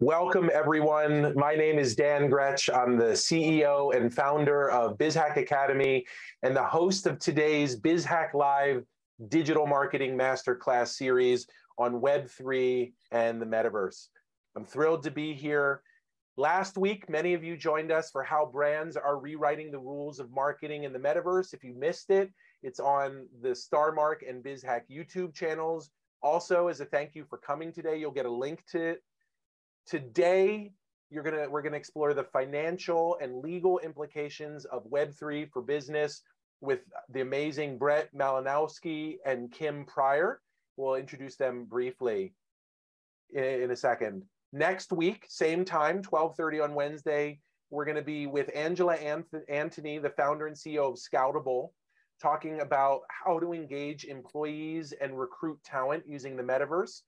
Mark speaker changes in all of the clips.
Speaker 1: Welcome, everyone. My name is Dan Grech. I'm the CEO and founder of BizHack Academy and the host of today's BizHack Live Digital Marketing Masterclass series on Web3 and the Metaverse. I'm thrilled to be here. Last week, many of you joined us for how brands are rewriting the rules of marketing in the Metaverse. If you missed it, it's on the StarMark and BizHack YouTube channels. Also, as a thank you for coming today, you'll get a link to Today, you're gonna we're gonna explore the financial and legal implications of Web3 for business with the amazing Brett Malinowski and Kim Pryor. We'll introduce them briefly in, in a second. Next week, same time, 12:30 on Wednesday, we're going to be with Angela Anth- Anthony, the founder and CEO of Scoutable, talking about how to engage employees and recruit talent using the metaverse.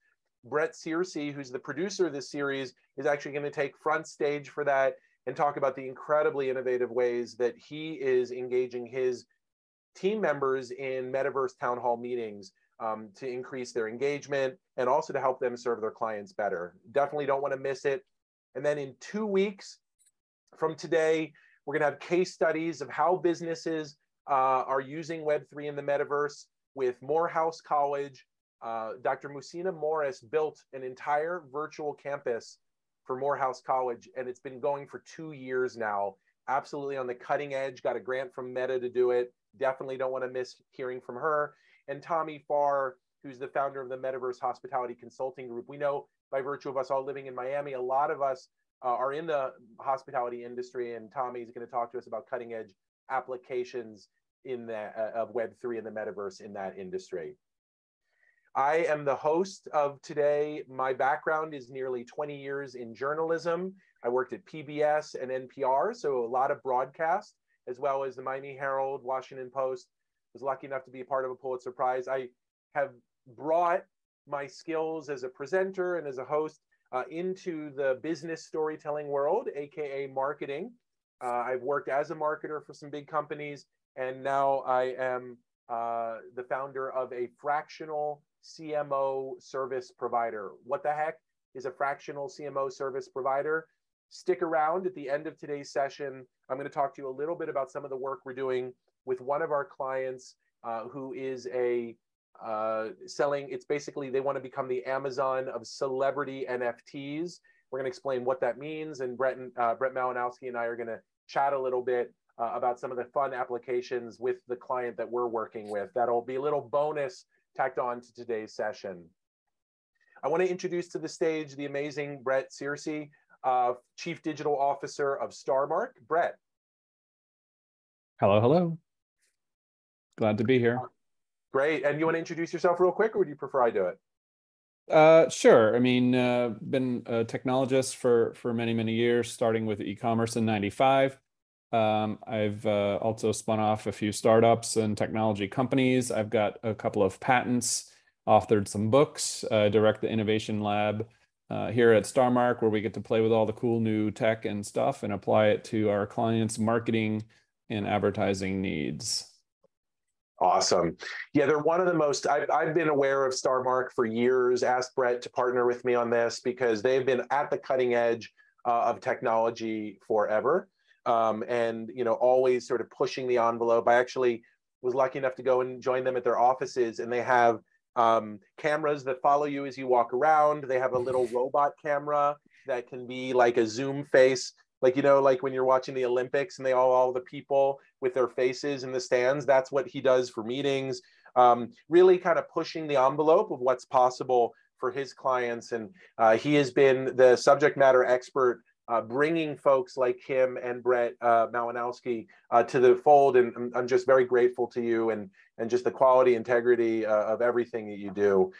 Speaker 1: Brett Searcy, who's the producer of this series, is actually going to take front stage for that and talk about the incredibly innovative ways that he is engaging his team members in metaverse town hall meetings um, to increase their engagement and also to help them serve their clients better. Definitely don't want to miss it. And then in two weeks from today, we're going to have case studies of how businesses uh, are using Web3 in the metaverse with Morehouse College, uh, Dr. Muhsinah Morris built an entire virtual campus for Morehouse College, and it's been going for two years now. Absolutely on the cutting edge. Got a grant from Meta to do it. Definitely don't want to miss hearing from her. And Tommy Farr, who's the founder of the Metaverse Hospitality Consulting Group. We know by virtue of us all living in Miami, a lot of us uh, are in the hospitality industry, and Tommy's going to talk to us about cutting edge applications in the uh, of Web3 and the metaverse in that industry. I am the host of today. My background is nearly 20 years in journalism. I worked at PBS and NPR, so a lot of broadcast, as well as the Miami Herald, Washington Post. Was lucky enough to be a part of a Pulitzer Prize. I have brought my skills as a presenter and as a host uh, into the business storytelling world, aka marketing. Uh, I've worked as a marketer for some big companies, and now I am uh, the founder of a fractional CMO service provider. What the heck is a fractional CMO service provider? Stick around at the end of today's session. I'm going to talk to you a little bit about some of the work we're doing with one of our clients uh, who is a uh, selling, it's basically they want to become the Amazon of celebrity NFTs. We're going to explain what that means. And Brett, uh, Brett Malinowski and I are going to chat a little bit uh, about some of the fun applications with the client that we're working with. That'll be a little bonus tacked on to today's session. I want to introduce to the stage the amazing Brett Searcy, uh, Chief Digital Officer of StarMark. Brett.
Speaker 2: Hello, hello. Glad to be here.
Speaker 1: Great. And you want to introduce yourself real quick, or would you prefer I do it?
Speaker 2: Uh, sure. I mean, uh, been a technologist for for many many years, starting with e-commerce in '95. Um, I've uh, also spun off a few startups and technology companies. I've got a couple of patents, authored some books, uh, direct the innovation lab uh, here at StarMark, where we get to play with all the cool new tech and stuff and apply it to our clients' marketing and advertising needs.
Speaker 1: Awesome. Yeah, they're one of the most, I've, I've been aware of StarMark for years, asked Brett to partner with me on this because they've been at the cutting edge uh, of technology forever um, and you know always sort of pushing the envelope. I actually was lucky enough to go and join them at their offices, and they have um, cameras that follow you as you walk around. They have a little robot camera that can be like a zoom face, like you know, like when you're watching the Olympics and they all all the people with their faces in the stands. That's what he does for meetings. Um, really kind of pushing the envelope of what's possible for his clients, and uh, he has been the subject matter expert uh, bringing folks like him and Brett uh, Malinowski uh, to the fold. And I'm, I'm, just very grateful to you and, and just the quality, integrity uh, of everything that you do.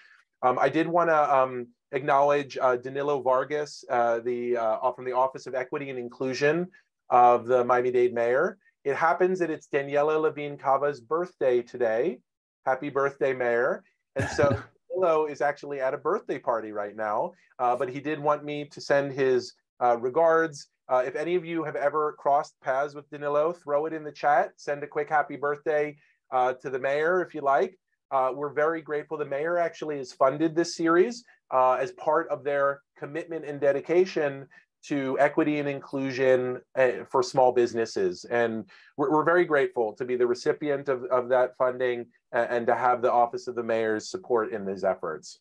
Speaker 1: Um, I did want to um, acknowledge uh, Danilo Vargas, uh, the, from the Office of Equity and Inclusion of the Miami-Dade Mayor. It happens that it's Daniella Levine Cava's birthday today. Happy birthday, Mayor. And so Danilo is actually at a birthday party right now, but he did want me to send his uh, regards. Uh, if any of you have ever crossed paths with Danilo, throw it in the chat. Send a quick happy birthday uh, to the mayor if you like. Uh, we're very grateful. The mayor actually has funded this series uh, as part of their commitment and dedication to equity and inclusion uh, for small businesses. And we're, we're, very grateful to be the recipient of, of that funding and, and to have the Office of the Mayor's support in these efforts.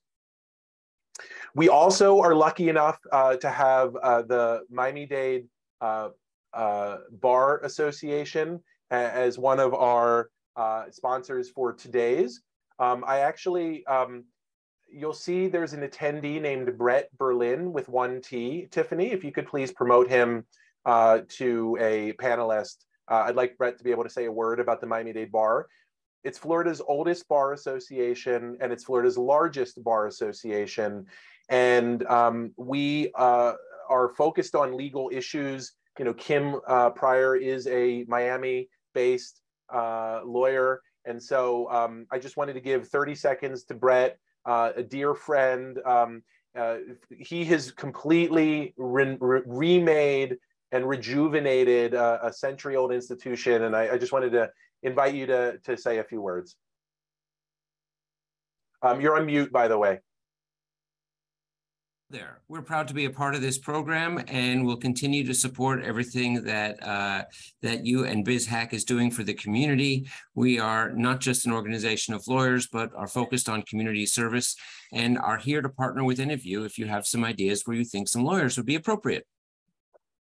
Speaker 1: We also are lucky enough uh, to have uh, the Miami-Dade uh, uh, Bar Association as one of our uh, sponsors for today's. Um, I actually, um, you'll see there's an attendee named Brett Berlin with one T. Tiffany, if you could please promote him to a panelist. I'd like Brett to be able to say a word about the Miami-Dade Bar. It's Florida's oldest bar association and it's Florida's largest bar association. And um, we uh, are focused on legal issues. You know, Kim uh, Pryor is a Miami-based uh, lawyer. And so um, I just wanted to give 30 seconds to Brett, uh, a dear friend. Um, uh, he has completely re re remade and rejuvenated uh, a century-old institution. And I, I, just wanted to invite you to, to say a few words. Um, you're on mute, by the way
Speaker 3: there. We're proud to be a part of this program and we'll continue to support everything that uh, that you and BizHack is doing for the community. We are not just an organization of lawyers, but are focused on community service and are here to partner with any of you if you have some ideas where you think some lawyers would be appropriate.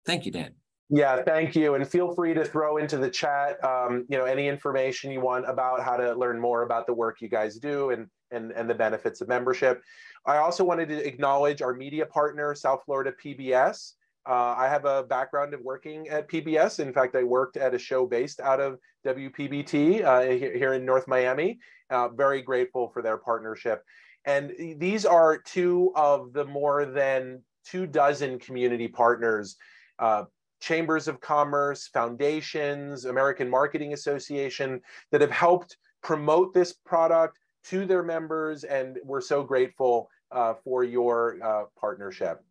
Speaker 3: Thank you, Dan.
Speaker 1: Yeah, thank you. And feel free to throw into the chat, um, you know, any information you want about how to learn more about the work you guys do and, and, and the benefits of membership. I also wanted to acknowledge our media partner, South Florida PBS. Uh, I have a background of working at PBS. In fact, I worked at a show based out of WPBT uh, here in North Miami. Uh, very grateful for their partnership. And these are two of the more than two dozen community partners uh, chambers of commerce, foundations, American Marketing Association that have helped promote this product to their members. And we're so grateful uh, for your uh, partnership.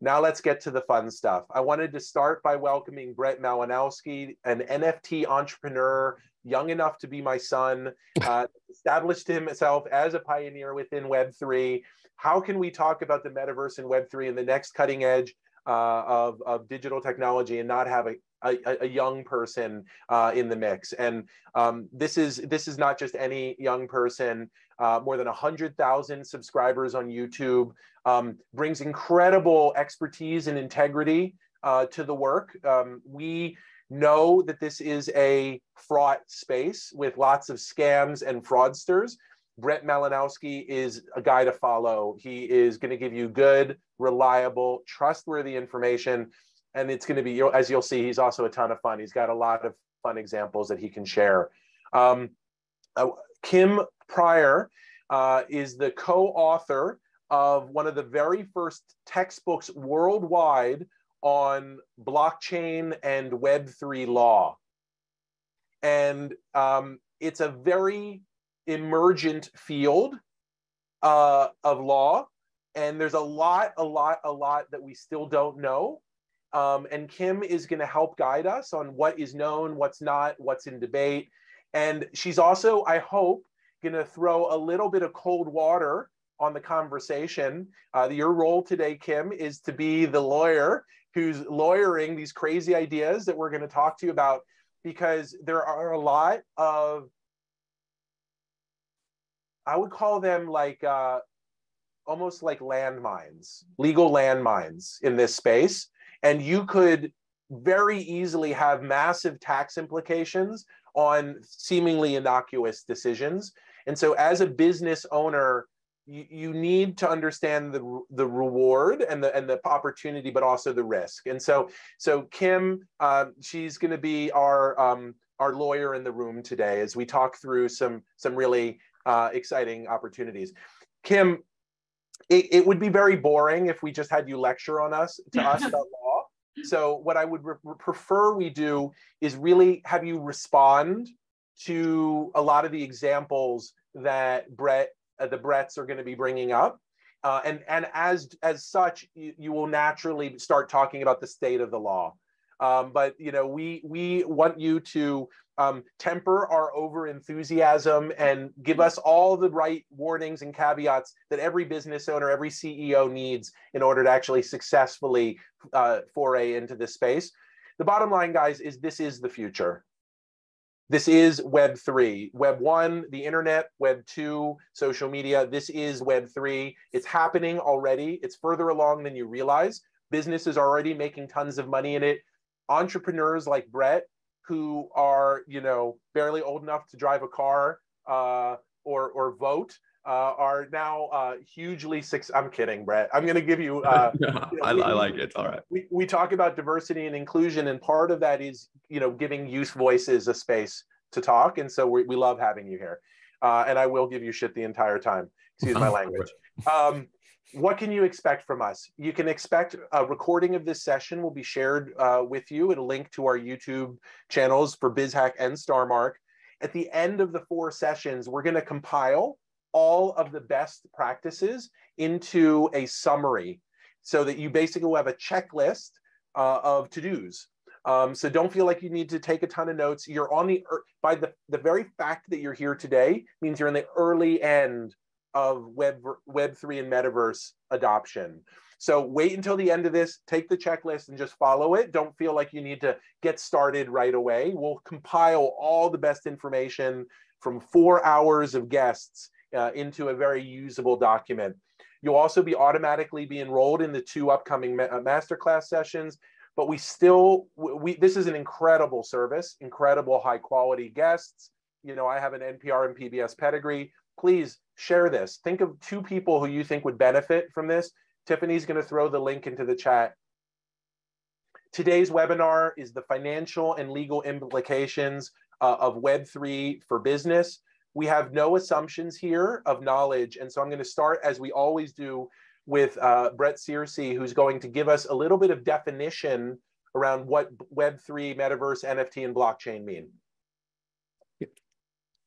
Speaker 1: Now let's get to the fun stuff. I wanted to start by welcoming Brett Malinowski, an NFT entrepreneur, young enough to be my son, uh, established himself as a pioneer within Web3. How can we talk about the metaverse and Web3 and the next cutting edge uh, of, of digital technology and not have a, a, a young person uh, in the mix. And um, this is this is not just any young person. Uh, more than 100,000 subscribers on YouTube um, brings incredible expertise and integrity uh, to the work. Um, we know that this is a fraught space with lots of scams and fraudsters. Brett Malinowski is a guy to follow. He is going to give you good, reliable, trustworthy information. And it's going to be, as you'll see, he's also a ton of fun. He's got a lot of fun examples that he can share. Um, uh, Kim Pryor uh, is the co author of one of the very first textbooks worldwide on blockchain and Web3 law. And um, it's a very emergent field uh, of law. And there's a lot, a lot, a lot that we still don't know. Um, and Kim is going to help guide us on what is known, what's not, what's in debate. And she's also, I hope, going to throw a little bit of cold water on the conversation. Uh, your role today, Kim, is to be the lawyer who's lawyering these crazy ideas that we're going to talk to you about because there are a lot of I would call them like uh, almost like landmines, legal landmines in this space. And you could very easily have massive tax implications on seemingly innocuous decisions. And so, as a business owner, you, need to understand the, the reward and the and the opportunity, but also the risk. And so, so Kim, uh, she's going to be our um, our lawyer in the room today as we talk through some some really uh, exciting opportunities. Kim, it, it, would be very boring if we just had you lecture on us to us about law. So what I would prefer we do is really have you respond to a lot of the examples that Brett, uh, the Bretts are going to be bringing up. Uh, and and as as such, you, you, will naturally start talking about the state of the law. Um, but you know, we we want you to um, temper our over enthusiasm and give us all the right warnings and caveats that every business owner, every CEO needs in order to actually successfully uh, foray into this space. The bottom line, guys, is this is the future. This is Web 3. Web 1, the internet. Web 2, social media. This is Web 3. It's happening already. It's further along than you realize. Businesses are already making tons of money in it. Entrepreneurs like Brett who are you know barely old enough to drive a car uh, or or vote uh, are now uh, hugely six. I'm kidding, Brett. I'm going to give you. Uh,
Speaker 4: you know, I, we, I, like it. All right.
Speaker 1: We, we talk about diversity and inclusion, and part of that is you know giving youth voices a space to talk, and so we, we love having you here. Uh, and I will give you shit the entire time. Excuse my language. Um, what can you expect from us? You can expect a recording of this session will be shared uh, with you and a link to our YouTube channels for BizHack and StarMark. At the end of the four sessions, we're going to compile all of the best practices into a summary so that you basically will have a checklist uh, of to-dos. Um, so don't feel like you need to take a ton of notes. You're on the, by the, the very fact that you're here today means you're in the early end of web web 3 and metaverse adoption. So wait until the end of this take the checklist and just follow it. Don't feel like you need to get started right away. We'll compile all the best information from four hours of guests uh, into a very usable document. You'll also be automatically be enrolled in the two upcoming ma- uh, masterclass sessions but we still we this is an incredible service incredible high quality guests. You know i have an npr and pbs pedigree please share this. Think of two people who you think would benefit from this. Tiffany's going to throw the link into the chat. Today's webinar is the financial and legal implications uh, of Web3 for business. We have no assumptions here of knowledge. And so I'm going to start, as we always do, with uh, Brett Searcy, who's going to give us a little bit of definition around what Web3, metaverse, NFT, and blockchain mean.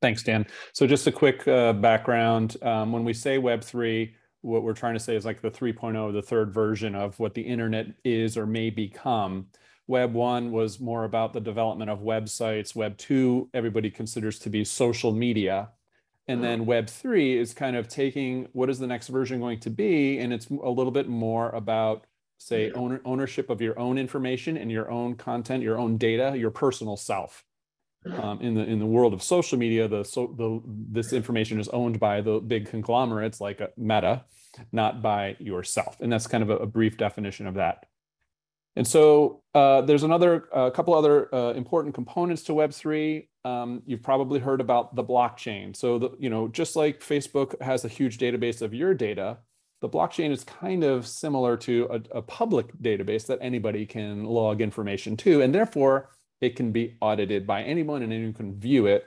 Speaker 2: Thanks, Dan. So just a quick uh, background. Um, when we say Web3, what we're trying to say is like the 3.0, the third version of what the internet is or may become. Web 1 was more about the development of websites. Web 2, everybody considers to be social media. And then Web 3 is kind of taking what is the next version going to be? And it's a little bit more about, say, owner, ownership of your own information and your own content, your own data, your personal self um, in the in the world of social media, the so the this information is owned by the big conglomerates like Meta, not by yourself, and that's kind of a, a brief definition of that. And so uh, there's another a couple other uh, important components to Web three. Um, you've probably heard about the blockchain. So the you know just like Facebook has a huge database of your data, the blockchain is kind of similar to a, a public database that anybody can log information to, and therefore it can be audited by anyone and anyone can view it.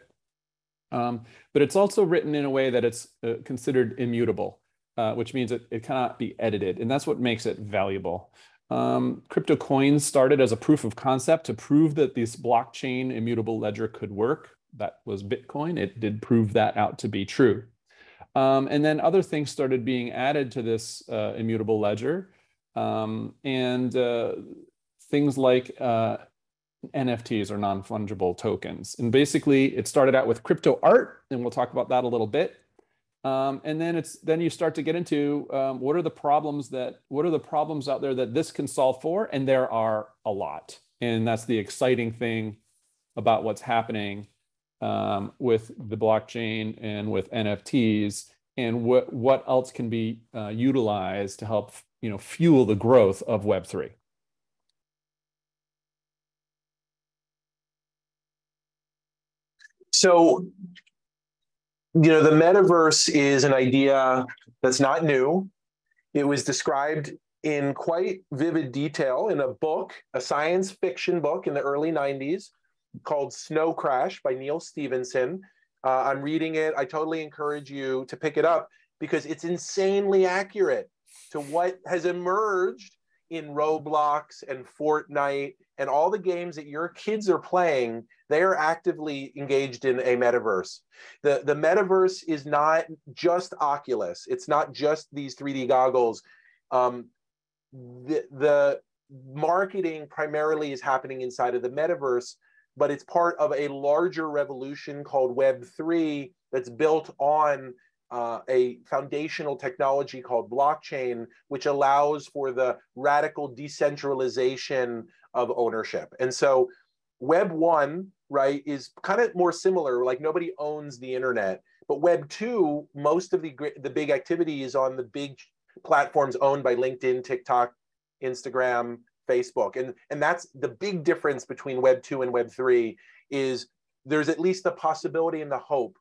Speaker 2: Um, but it's also written in a way that it's uh, considered immutable, uh, which means it, it cannot be edited. And that's what makes it valuable. Um, crypto coins started as a proof of concept to prove that this blockchain immutable ledger could work. That was Bitcoin. It did prove that out to be true. Um, and then other things started being added to this uh, immutable ledger. Um, and uh, things like uh, NFTs or non-fungible tokens. And basically it started out with crypto art, and we'll talk about that a little bit. Um, and then it's then you start to get into um, what are the problems that what are the problems out there that this can solve for, and there are a lot. And that's the exciting thing about what's happening um, with the blockchain and with NFTs, and what what else can be uh, utilized to help you know fuel the growth of Web three.
Speaker 1: So, you know, the metaverse is an idea that's not new. It was described in quite vivid detail in a book, a science fiction book in the early 90s called Snow Crash by Neal Stephenson. Uh, I'm reading it. I totally encourage you to pick it up because it's insanely accurate to what has emerged in Roblox and Fortnite and all the games that your kids are playing, they are actively engaged in a metaverse. The, the metaverse is not just Oculus, it's not just these 3D goggles. Um, the, the marketing primarily is happening inside of the metaverse, but it's part of a larger revolution called Web3 that's built on uh, a foundational technology called blockchain, which allows for the radical decentralization of ownership. And so Web 1, right, is kind of more similar, like nobody owns the internet. But Web 2, most of the, the big activity is on the big platforms owned by LinkedIn, TikTok, Instagram, Facebook. And, and that's the big difference between Web 2 and Web 3 is there's at least the possibility and the hope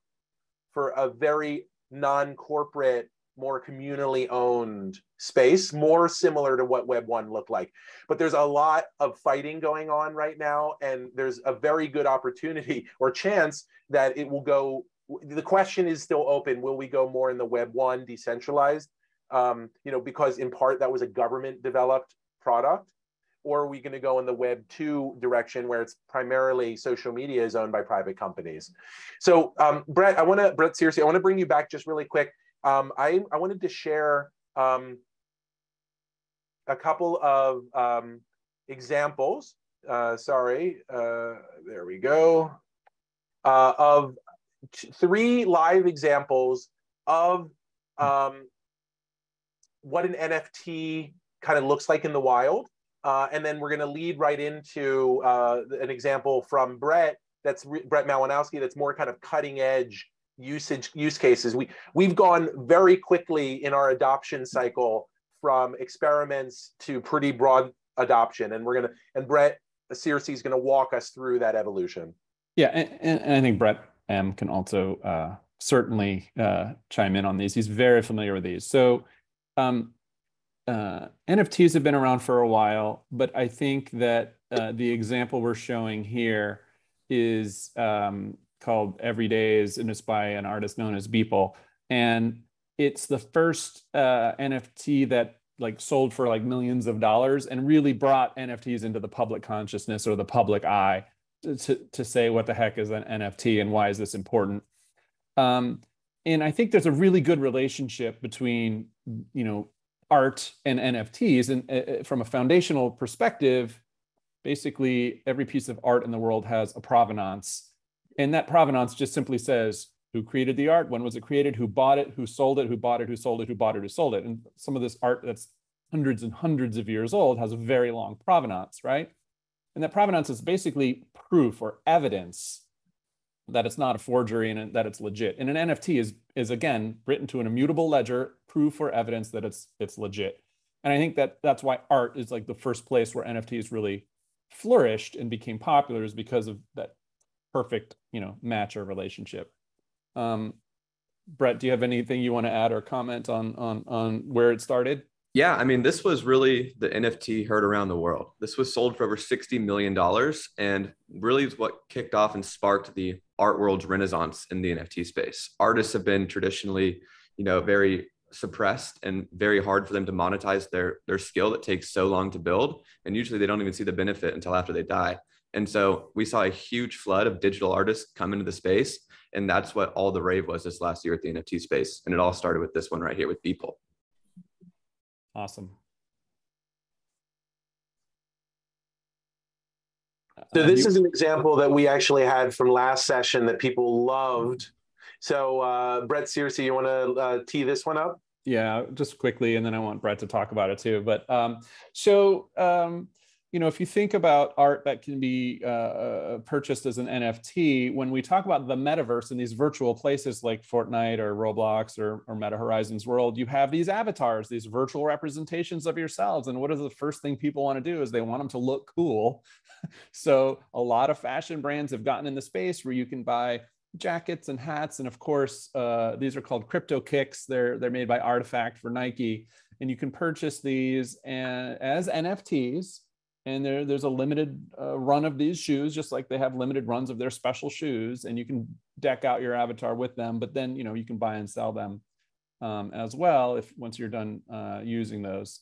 Speaker 1: for a very non-corporate, more communally owned space, more similar to what Web 1 looked like. But there's a lot of fighting going on right now, and there's a very good opportunity or chance that it will go. The question is still open. Will we go more in the Web 1 decentralized? Um, you know, because in part that was a government developed product or are we going to go in the web 2 direction where it's primarily social media is owned by private companies so um, brett i want to brett searcy i want to bring you back just really quick um, I, I wanted to share um, a couple of um, examples uh, sorry uh, there we go uh, of three live examples of um, what an nft kind of looks like in the wild uh, and then we're going to lead right into uh, an example from Brett. That's Brett Malinowski. That's more kind of cutting edge usage use cases. We we've gone very quickly in our adoption cycle from experiments to pretty broad adoption, and we're gonna and Brett Searcy is to walk us through that evolution.
Speaker 2: Yeah, and, and I think Brett M can also uh, certainly uh, chime in on these. He's very familiar with these. So um, uh, NFTs have been around for a while, but I think that uh, the example we're showing here is um, called Everydays, and it's by an artist known as Beeple. And it's the first uh, NFT that like sold for like millions of dollars and really brought NFTs into the public consciousness or the public eye to, to say what the heck is an NFT and why is this important. Um, and I think there's a really good relationship between, you know, art and NFTs. And uh, uh, from a foundational perspective, basically every piece of art in the world has a provenance. And that provenance just simply says who created the art, when was it created, who bought it, who sold it, who bought it, who sold it, who bought it, who sold it. And some of this art that's hundreds and hundreds of years old has a very long provenance, right? And that provenance is basically proof or evidence that it's not a forgery and that it's legit. And an NFT is is again written to an immutable ledger, proof or evidence that it's it's legit. And I think that that's why art is like the first place where NFTs really flourished and became popular is because of that perfect, you know, match or relationship. Um, Brett, do you have anything you want to add or comment on on on where it started?
Speaker 4: Yeah, I mean, this was really the NFT heard around the world. This was sold for over $60 million and really is what kicked off and sparked the art world's renaissance in the NFT space. Artists have been traditionally, you know, very suppressed and very hard for them to monetize their their skill that takes so long to build and usually they don't even see the benefit until after they die. And so we saw a huge flood of digital artists come into the space and that's what all the rave was this last year at the NFT space and it all started with this one right here with Beeple.
Speaker 2: Awesome.
Speaker 1: So uh, this is an example that we actually had from last session that people loved. So uh, Brett Searcy, you want to uh, tee this one up?
Speaker 2: Yeah, just quickly, and then I want Brett to talk about it too. But um, so um, you know, if you think about art that can be uh, uh purchased as an NFT, when we talk about the metaverse and these virtual places like Fortnite or Roblox or, or Meta Horizons World, you have these avatars, these virtual representations of yourselves. And what is the first thing people want to do is they want them to look cool. so a lot of fashion brands have gotten in the space where you can buy jackets and hats, and of course, uh, these are called crypto kicks. They're they're made by RTFKT for Nike, and you can purchase these and, as NFTs and there, there's a limited uh, run of these shoes just like they have limited runs of their special shoes and you can deck out your avatar with them but then you know you can buy and sell them um, as well if once you're done uh, using those.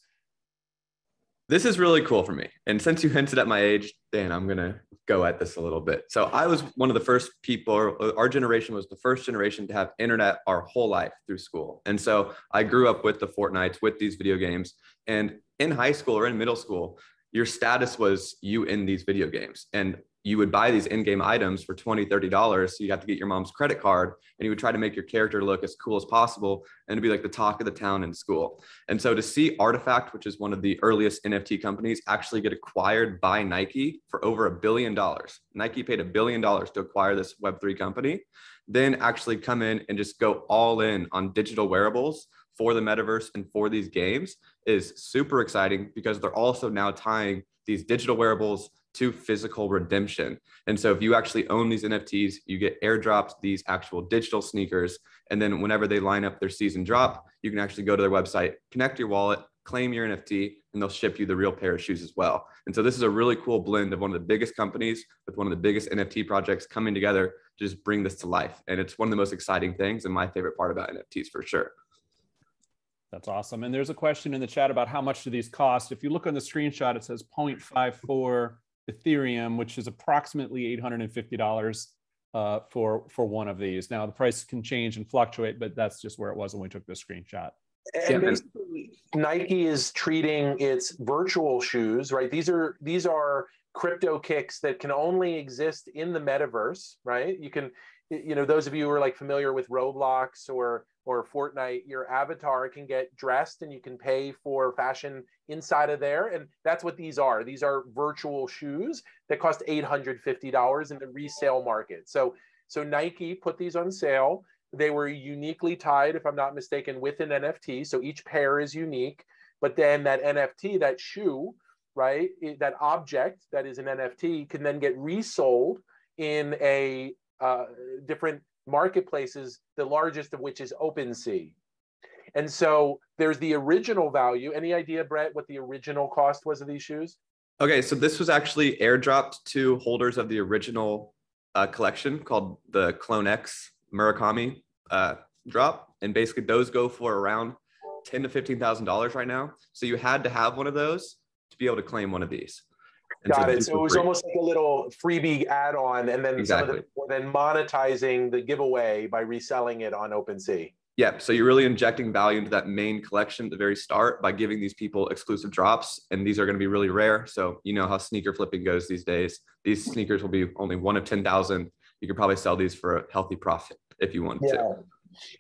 Speaker 4: This is really cool for me and since you hinted at my age dan i'm going to go at this a little bit. So i was one of the first people our generation was the first generation to have internet our whole life through school and so i grew up with the fortnights with these video games and in high school or in middle school your status was you in these video games. And you would buy these in-game items for 20 30 dollars. So you have to get your mom's credit card and you would try to make your character look as cool as possible and to be like the talk of the town in school. And so to see RTFKT which is one of the earliest nft companies actually get acquired by nike for over a billion dollars. Nike paid a billion dollars to acquire this web3 company then actually come in and just go all in on digital wearables for the metaverse and for these games is super exciting because they're also now tying these digital wearables to physical redemption. And so if you actually own these NFTs, you get airdropped these actual digital sneakers. And then whenever they line up their season drop, you can actually go to their website, connect your wallet, claim your NFT, and they'll ship you the real pair of shoes as well. And so this is a really cool blend of one of the biggest companies with one of the biggest NFT projects coming together to just bring this to life. And it's one of the most exciting things and my favorite part about NFTs for sure.
Speaker 2: That's awesome. And there's a question in the chat about how much do these cost? If you look on the screenshot, it says 0.54 Ethereum, which is approximately $850 uh, for for one of these. Now the price can change and fluctuate, but that's just where it was when we took the screenshot.
Speaker 1: And basically, Nike is treating its virtual shoes, right? These are these are crypto kicks that can only exist in the metaverse, right? You can, you know, those of you who are like familiar with Roblox or or Fortnite, your avatar can get dressed and you can pay for fashion inside of there. And that's what these are. These are virtual shoes that cost $850 in the resale market. So, so Nike put these on sale. They were uniquely tied, if I'm not mistaken, with an NFT. So each pair is unique. But then that NFT, that shoe, right, that object that is an NFT can then get resold in a uh, different marketplaces, the largest of which is OpenSea. And so there's the original value. Any idea, Brett, what the original cost was of these shoes?
Speaker 4: Okay, so this was actually airdropped to holders of the original uh, collection called the Clone X Murakami uh, drop, and basically those go for around ten to fifteen thousand dollars right now. So you had to have one of those to be able to claim one of these.
Speaker 1: Got it. So it was free. almost like a little freebie add-on, and then exactly. some of the, then monetizing the giveaway by reselling it on OpenSea.
Speaker 4: Yeah, so you're really injecting value into that main collection at the very start by giving these people exclusive drops, and these are going to be really rare. So you know how sneaker flipping goes these days. These sneakers will be only one of ten thousand. You could probably sell these for a healthy profit if you wanted yeah. to.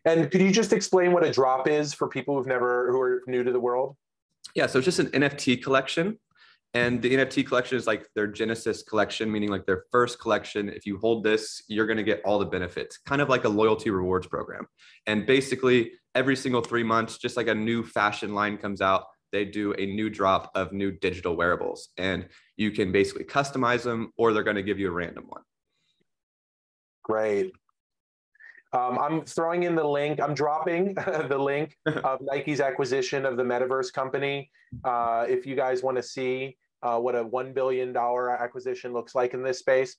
Speaker 1: And could you just explain what a drop is for people who've never who are new to the world?
Speaker 4: Yeah, so it's just an NFT collection and the NFT collection is like their Genesis collection, meaning like their first collection. If you hold this, you're going to get all the benefits, kind of like a loyalty rewards program. And basically, every single three months, just like a new fashion line comes out, they do a new drop of new digital wearables. And you can basically customize them, or they're going to give you a random one.
Speaker 1: Great. Um, I'm throwing in the link. I'm dropping the link of Nike's acquisition of the Metaverse company. Uh, if you guys want to see uh, what a $1 billion acquisition looks like in this space.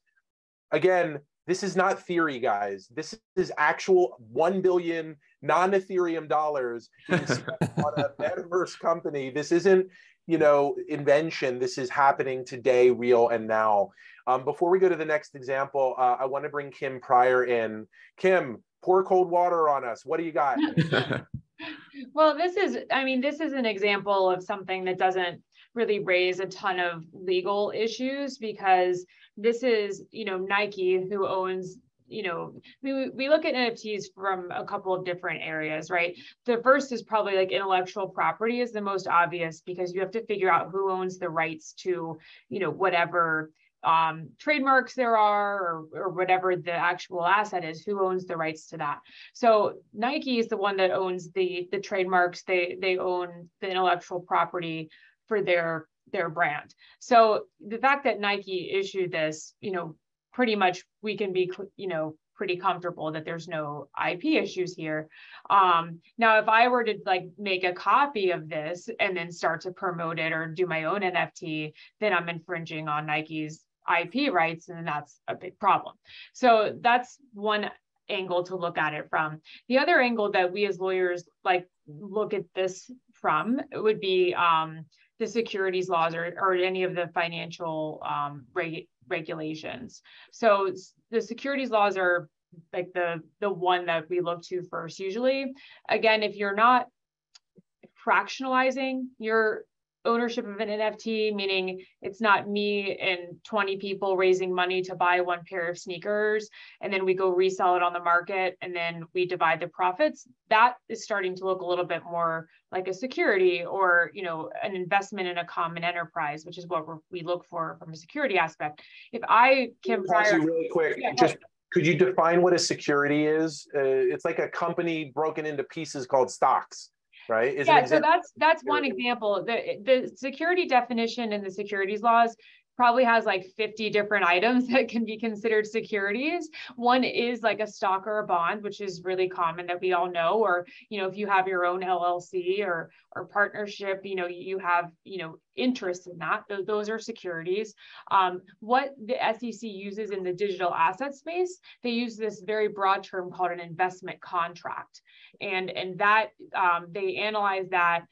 Speaker 1: Again, this is not theory, guys. This is actual 1 billion non Ethereum dollars on a metaverse company. This isn't, you know, invention. This is happening today, real and now. Um, before we go to the next example, uh, I want to bring Kim Pryor in. Kim, pour cold water on us. What do you got?
Speaker 5: well, this is, I mean, this is an example of something that doesn't really raise a ton of legal issues because this is, you know, Nike who owns you know we, we look at nfts from a couple of different areas right? The first is probably like intellectual property is the most obvious because you have to figure out who owns the rights to you know whatever um, trademarks there are or, or whatever the actual asset is who owns the rights to that. So nike is the one that owns the the trademarks. They they own the intellectual property for their their brand. So the fact that Nike issued this, you know, pretty much we can be, you know, pretty comfortable that there's no IP issues here. Um, now, if I were to like make a copy of this and then start to promote it or do my own NFT, then I'm infringing on Nike's IP rights, and that's a big problem. So that's one angle to look at it from. The other angle that we as lawyers like look at this from would be um, the securities laws or, or any of the financial um, reg- regulations. So the securities laws are like the the one that we look to first. Usually, again, if you're not fractionalizing your ownership of an NFT, meaning it's not me and 20 people raising money to buy one pair of sneakers and then we go resell it on the market and then we divide the profits. That is starting to look a little bit more like a security or you know an investment in a common enterprise, which is what we look for from a security aspect. If I can
Speaker 1: prior- really quick, yeah, just could you define what a security is? Uh, it's like a company broken into pieces called stocks right?
Speaker 5: Is yeah, so that's that's one example. The the security definition in the securities laws probably has like 50 different items that can be considered securities. One is like a stock or a bond, which is really common that we all know, or, you know, if you have your own LLC or, or partnership, you know, you have, you know, interest in that, those, those are securities. Um, what the SEC uses in the digital asset space, they use this very broad term called an investment contract. And, and that um, they analyze that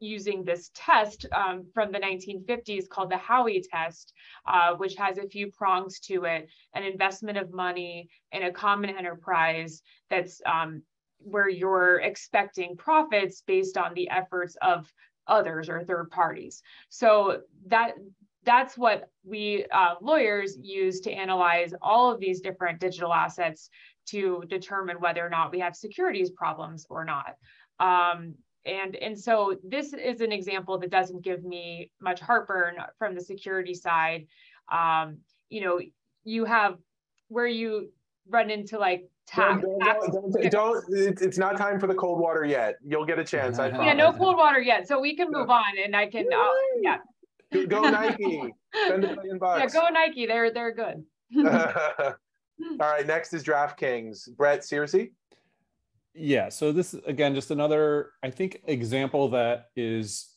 Speaker 5: using this test um, from the 1950s called the Howey test, uh, which has a few prongs to it, an investment of money in a common enterprise that's um, where you're expecting profits based on the efforts of others or third parties. So that that's what we uh, lawyers use to analyze all of these different digital assets to determine whether or not we have securities problems or not. Um, and and so this is an example that doesn't give me much heartburn from the security side. Um, you know you have where you run into like tax,
Speaker 1: don't, don't, don't, don't, it's not time for the cold water yet. You'll get a chance I
Speaker 5: yeah no cold water yet so we can move on and i can uh, yeah.
Speaker 1: Go nike. Spend a million bucks.
Speaker 5: yeah go nike they're they're good.
Speaker 1: All right next is draftkings. Brett searcy
Speaker 2: yeah so this is again just another i think example that is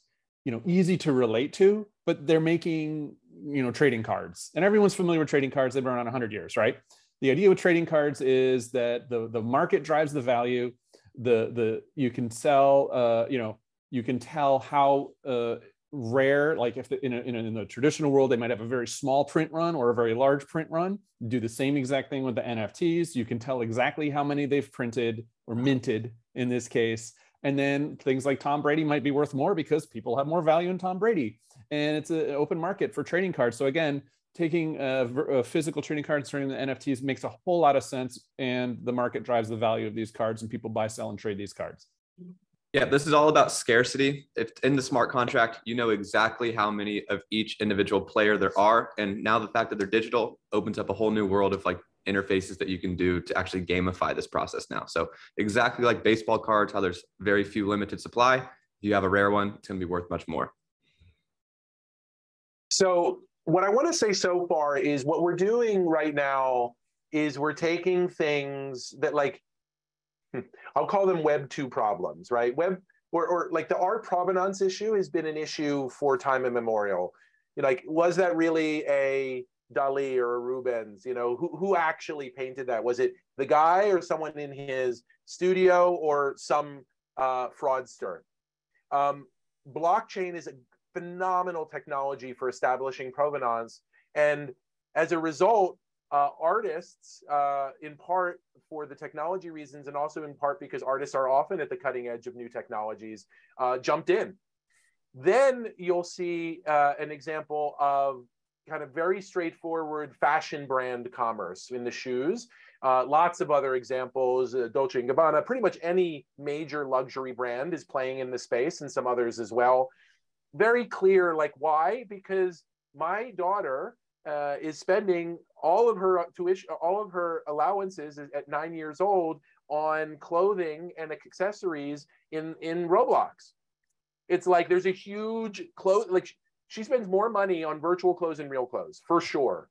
Speaker 2: you know easy to relate to but they're making you know trading cards. And everyone's familiar with trading cards. They've been around 100 years right? The idea with trading cards is that the the market drives the value. The the you can sell uh you know you can tell how uh rare like if the, in, a, in, a, in the traditional world they might have a very small print run or a very large print run do the same exact thing with the nfts you can tell exactly how many they've printed or minted in this case. And then things like tom brady might be worth more because people have more value in tom brady. And it's an open market for trading cards. So again taking a, a physical trading cards turning the nfts makes a whole lot of sense and the market drives the value of these cards and people buy sell and trade these cards
Speaker 4: yeah, this is all about scarcity. If in the smart contract, you know exactly how many of each individual player there are. And now the fact that they're digital opens up a whole new world of like interfaces that you can do to actually gamify this process now. So exactly like baseball cards, how there's very few limited supply. If you have a rare one, it's gonna be worth much more.
Speaker 1: So what I want to say so far is what we're doing right now is we're taking things that like I'll call them Web 2 problems, right? Web or, or like the art provenance issue has been an issue for time immemorial. Like, was that really a Dali or a Rubens? You know, who, who actually painted that? Was it the guy or someone in his studio or some uh, fraudster? Um, blockchain is a phenomenal technology for establishing provenance. And as a result, uh, artists, uh, in part for the technology reasons, and also in part because artists are often at the cutting edge of new technologies, uh, jumped in. Then you'll see uh, an example of kind of very straightforward fashion brand commerce in the shoes. Uh, lots of other examples, uh, Dolce & Gabbana, pretty much any major luxury brand is playing in the space and some others as well. Very clear, like why? Because my daughter uh, is spending all of her tuition, all of her allowances at nine years old on clothing and accessories in in Roblox. It's like there's a huge clothes like she spends more money on virtual clothes than real clothes for sure.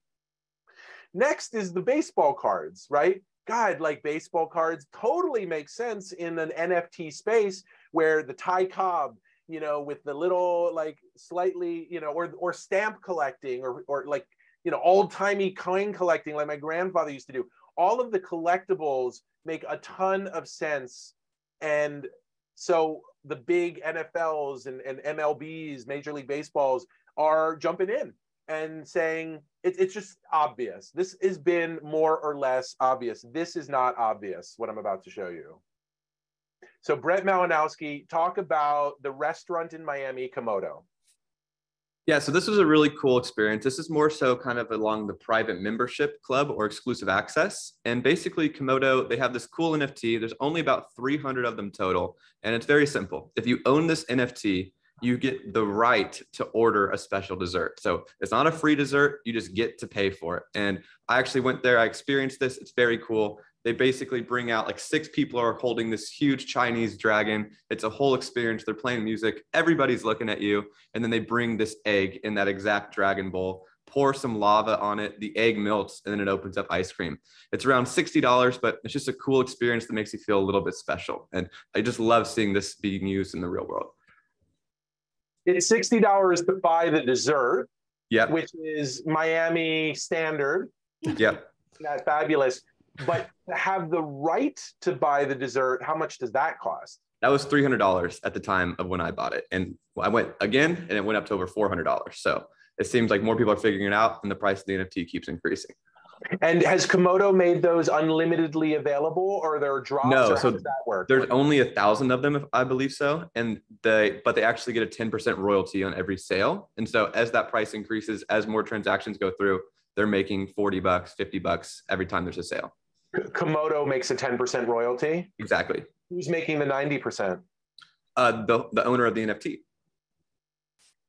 Speaker 1: Next is the baseball cards, right? God, like baseball cards totally make sense in an NFT space where the Ty Cobb you know, with the little like slightly, you know, or or stamp collecting or or like you know, old timey coin collecting like my grandfather used to do. All of the collectibles make a ton of sense. And so the big NFLs and, and MLBs, Major League Baseballs, are jumping in and saying it, it's just obvious. This has been more or less obvious. This is not obvious, what I'm about to show you. So Brett Malinowski, talk about the restaurant in Miami, Komodo.
Speaker 4: Yeah, so this was a really cool experience. This is more so kind of along the private membership club or exclusive access. And basically, Komodo, they have this cool NFT. There's only about 300 of them total. And it's very simple. If you own this NFT, you get the right to order a special dessert. So it's not a free dessert, you just get to pay for it. And I actually went there, I experienced this. It's very cool they basically bring out like six people are holding this huge Chinese dragon. It's a whole experience. They're playing music, everybody's looking at you. And then they bring this egg in that exact dragon bowl, pour some lava on it, the egg melts, and then it opens up ice cream. It's around $60, but it's just a cool experience that makes you feel a little bit special. And I just love seeing this being used in the real world.
Speaker 1: It's $60 to buy the dessert,
Speaker 4: yeah,
Speaker 1: which is Miami standard.
Speaker 4: Yeah.
Speaker 1: That's fabulous but have the right to buy the dessert, how much does that cost?
Speaker 4: That was three hundred dollars at the time of when I bought it, and I went again, and it went up to over four hundred dollars. So it seems like more people are figuring it out, and the price of the NFT keeps increasing.
Speaker 1: And has Komodo made those unlimitedly available, or there are drops?
Speaker 4: No, so
Speaker 1: that work?
Speaker 4: There's only a thousand of them, if I believe so, and they but they actually get a ten percent royalty on every sale. And so as that price increases, as more transactions go through, they're making forty bucks, fifty bucks every time there's a sale.
Speaker 1: Komodo makes a 10% royalty.
Speaker 4: Exactly.
Speaker 1: Who's making the 90%?
Speaker 4: Uh, the, the owner of the NFT.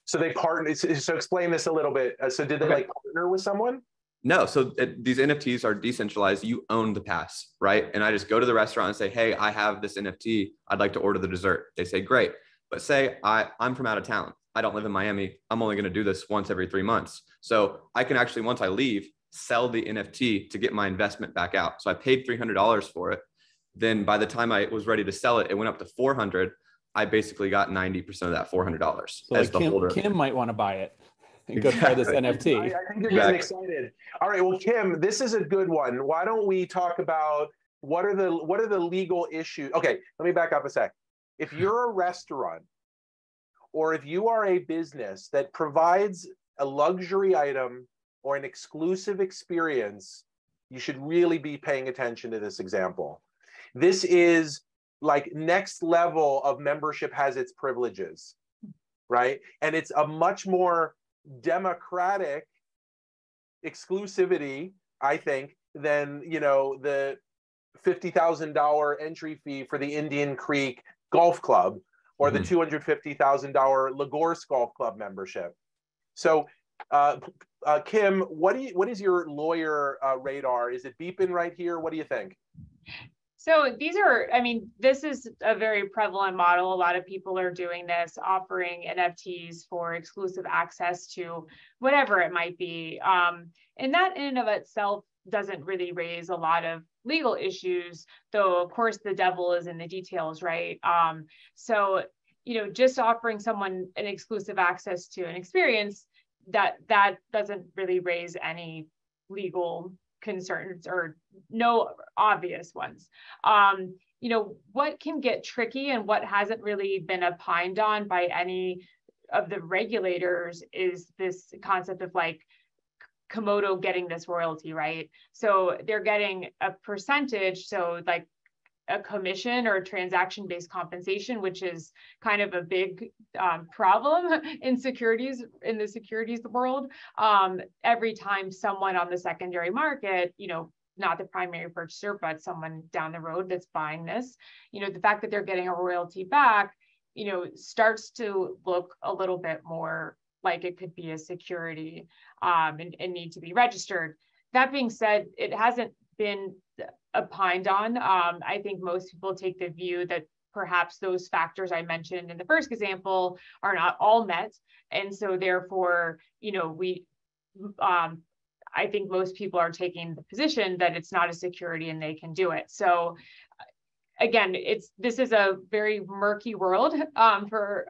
Speaker 1: So they partner. So explain this a little bit. Uh, so did they okay. like partner with someone?
Speaker 4: No. So it, these NFTs are decentralized. You own the pass, right? And I just go to the restaurant and say, "Hey, I have this NFT. I'd like to order the dessert." They say, "Great." But say I I'm from out of town. I don't live in Miami. I'm only going to do this once every three months. So I can actually once I leave, sell the NFT to get my investment back out. So I paid $300 for it. Then by the time I was ready to sell it, it went up to 400. I basically got 90% of that $400
Speaker 2: so as like the Kim, holder. Kim might want to buy it and go try this NFT.
Speaker 1: I, I think you're getting excited. All right. Well, Kim, this is a good one. Why don't we talk about what are the what are the legal issues? Okay, let me back up a sec. If you're a restaurant or if you are a business that provides a luxury item or an exclusive experience, you should really be paying attention to this example. This is like next level of membership has its privileges, right? And it's a much more democratic exclusivity, I think, than you know the fifty thousand dollar entry fee for the Indian Creek Golf Club or mm-hmm. the two hundred fifty thousand dollar La Gorce Golf Club membership. So uh, uh, Kim, what do you, what is your lawyer uh, radar? Is it beeping right here? What do you think?
Speaker 5: So these are, I mean, this is a very prevalent model. A lot of people are doing this, offering NFTs for exclusive access to whatever it might be. Um, and that in and of itself doesn't really raise a lot of legal issues, though of course the devil is in the details, right? Um, so, you know, just offering someone an exclusive access to an experience that that doesn't really raise any legal concerns or no obvious ones. Um, you know, what can get tricky and what hasn't really been opined on by any of the regulators is this concept of like Komodo getting this royalty, right? So they're getting a percentage. So like a commission or a transaction based compensation, which is kind of a big um, problem in securities in the securities world. Um, every time someone on the secondary market, you know, not the primary purchaser, but someone down the road that's buying this, you know, the fact that they're getting a royalty back, you know, starts to look a little bit more like it could be a security um, and, and need to be registered. That being said, it hasn't been opined on. Um, I think most people take the view that perhaps those factors I mentioned in the first example are not all met. And so therefore, you know, we, um, I think most people are taking the position that it's not a security and they can do it. So again, it's, this is a very murky world um, for,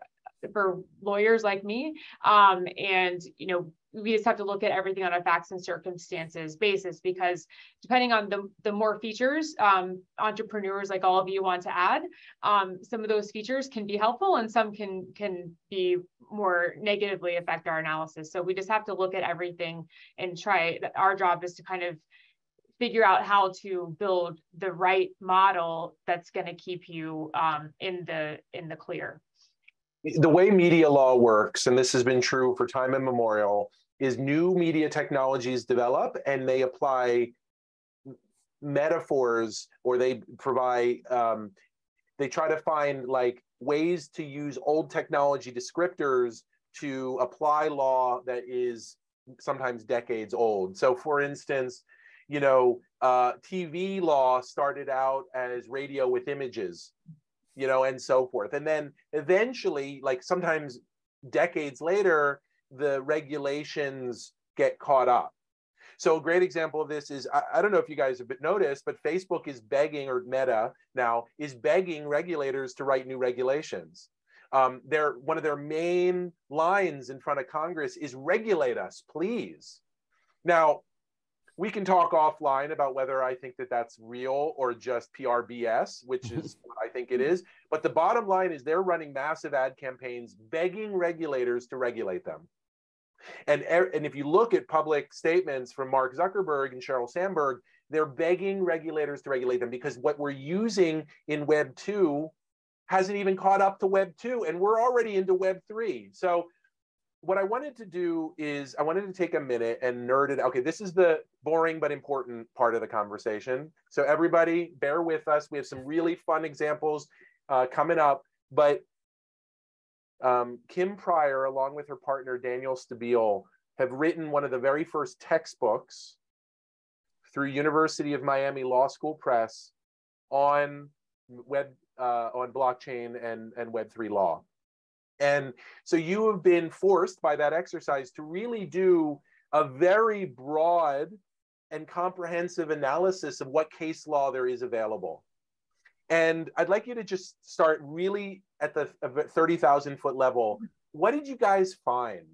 Speaker 5: for lawyers like me. Um, and, you know, we just have to look at everything on a facts and circumstances basis because depending on the, the more features um, entrepreneurs like all of you want to add, um, some of those features can be helpful and some can can be more negatively affect our analysis. So we just have to look at everything and try. Our job is to kind of figure out how to build the right model that's going to keep you um, in the in the clear.
Speaker 1: the way media law works, and this has been true for time immemorial, is new media technologies develop and they apply metaphors or they provide um, they try to find like ways to use old technology descriptors to apply law that is sometimes decades old. So for instance you know uh, tv law started out as radio with images you know and so forth. And then eventually like sometimes decades later the regulations get caught up so a great example of this is, I, I, don't know if you guys have noticed, but Facebook is begging, or Meta now, is begging regulators to write new regulations. Um, their, one of their main lines in front of Congress is regulate us, please. Now, we can talk offline about whether I think that that's real or just PRBS, which is what I think it is. But the bottom line is they're running massive ad campaigns begging regulators to regulate them. And, and if you look at public statements from Mark Zuckerberg and Sheryl Sandberg, they're begging regulators to regulate them because what we're using in Web 2 hasn't even caught up to Web 2, and we're already into Web 3. So what I wanted to do is I wanted to take a minute and nerd it. Okay, this is the boring but important part of the conversation. So everybody, bear with us. We have some really fun examples uh, coming up, but um, Kim Prior, along with her partner Daniel Stabile, have written one of the very first textbooks through University of Miami Law School Press on web uh, on blockchain and and Web three law. And so you have been forced by that exercise to really do a very broad and comprehensive analysis of what case law there is available. And I'd like you to just start really at the 30,000 foot level. What did you guys find?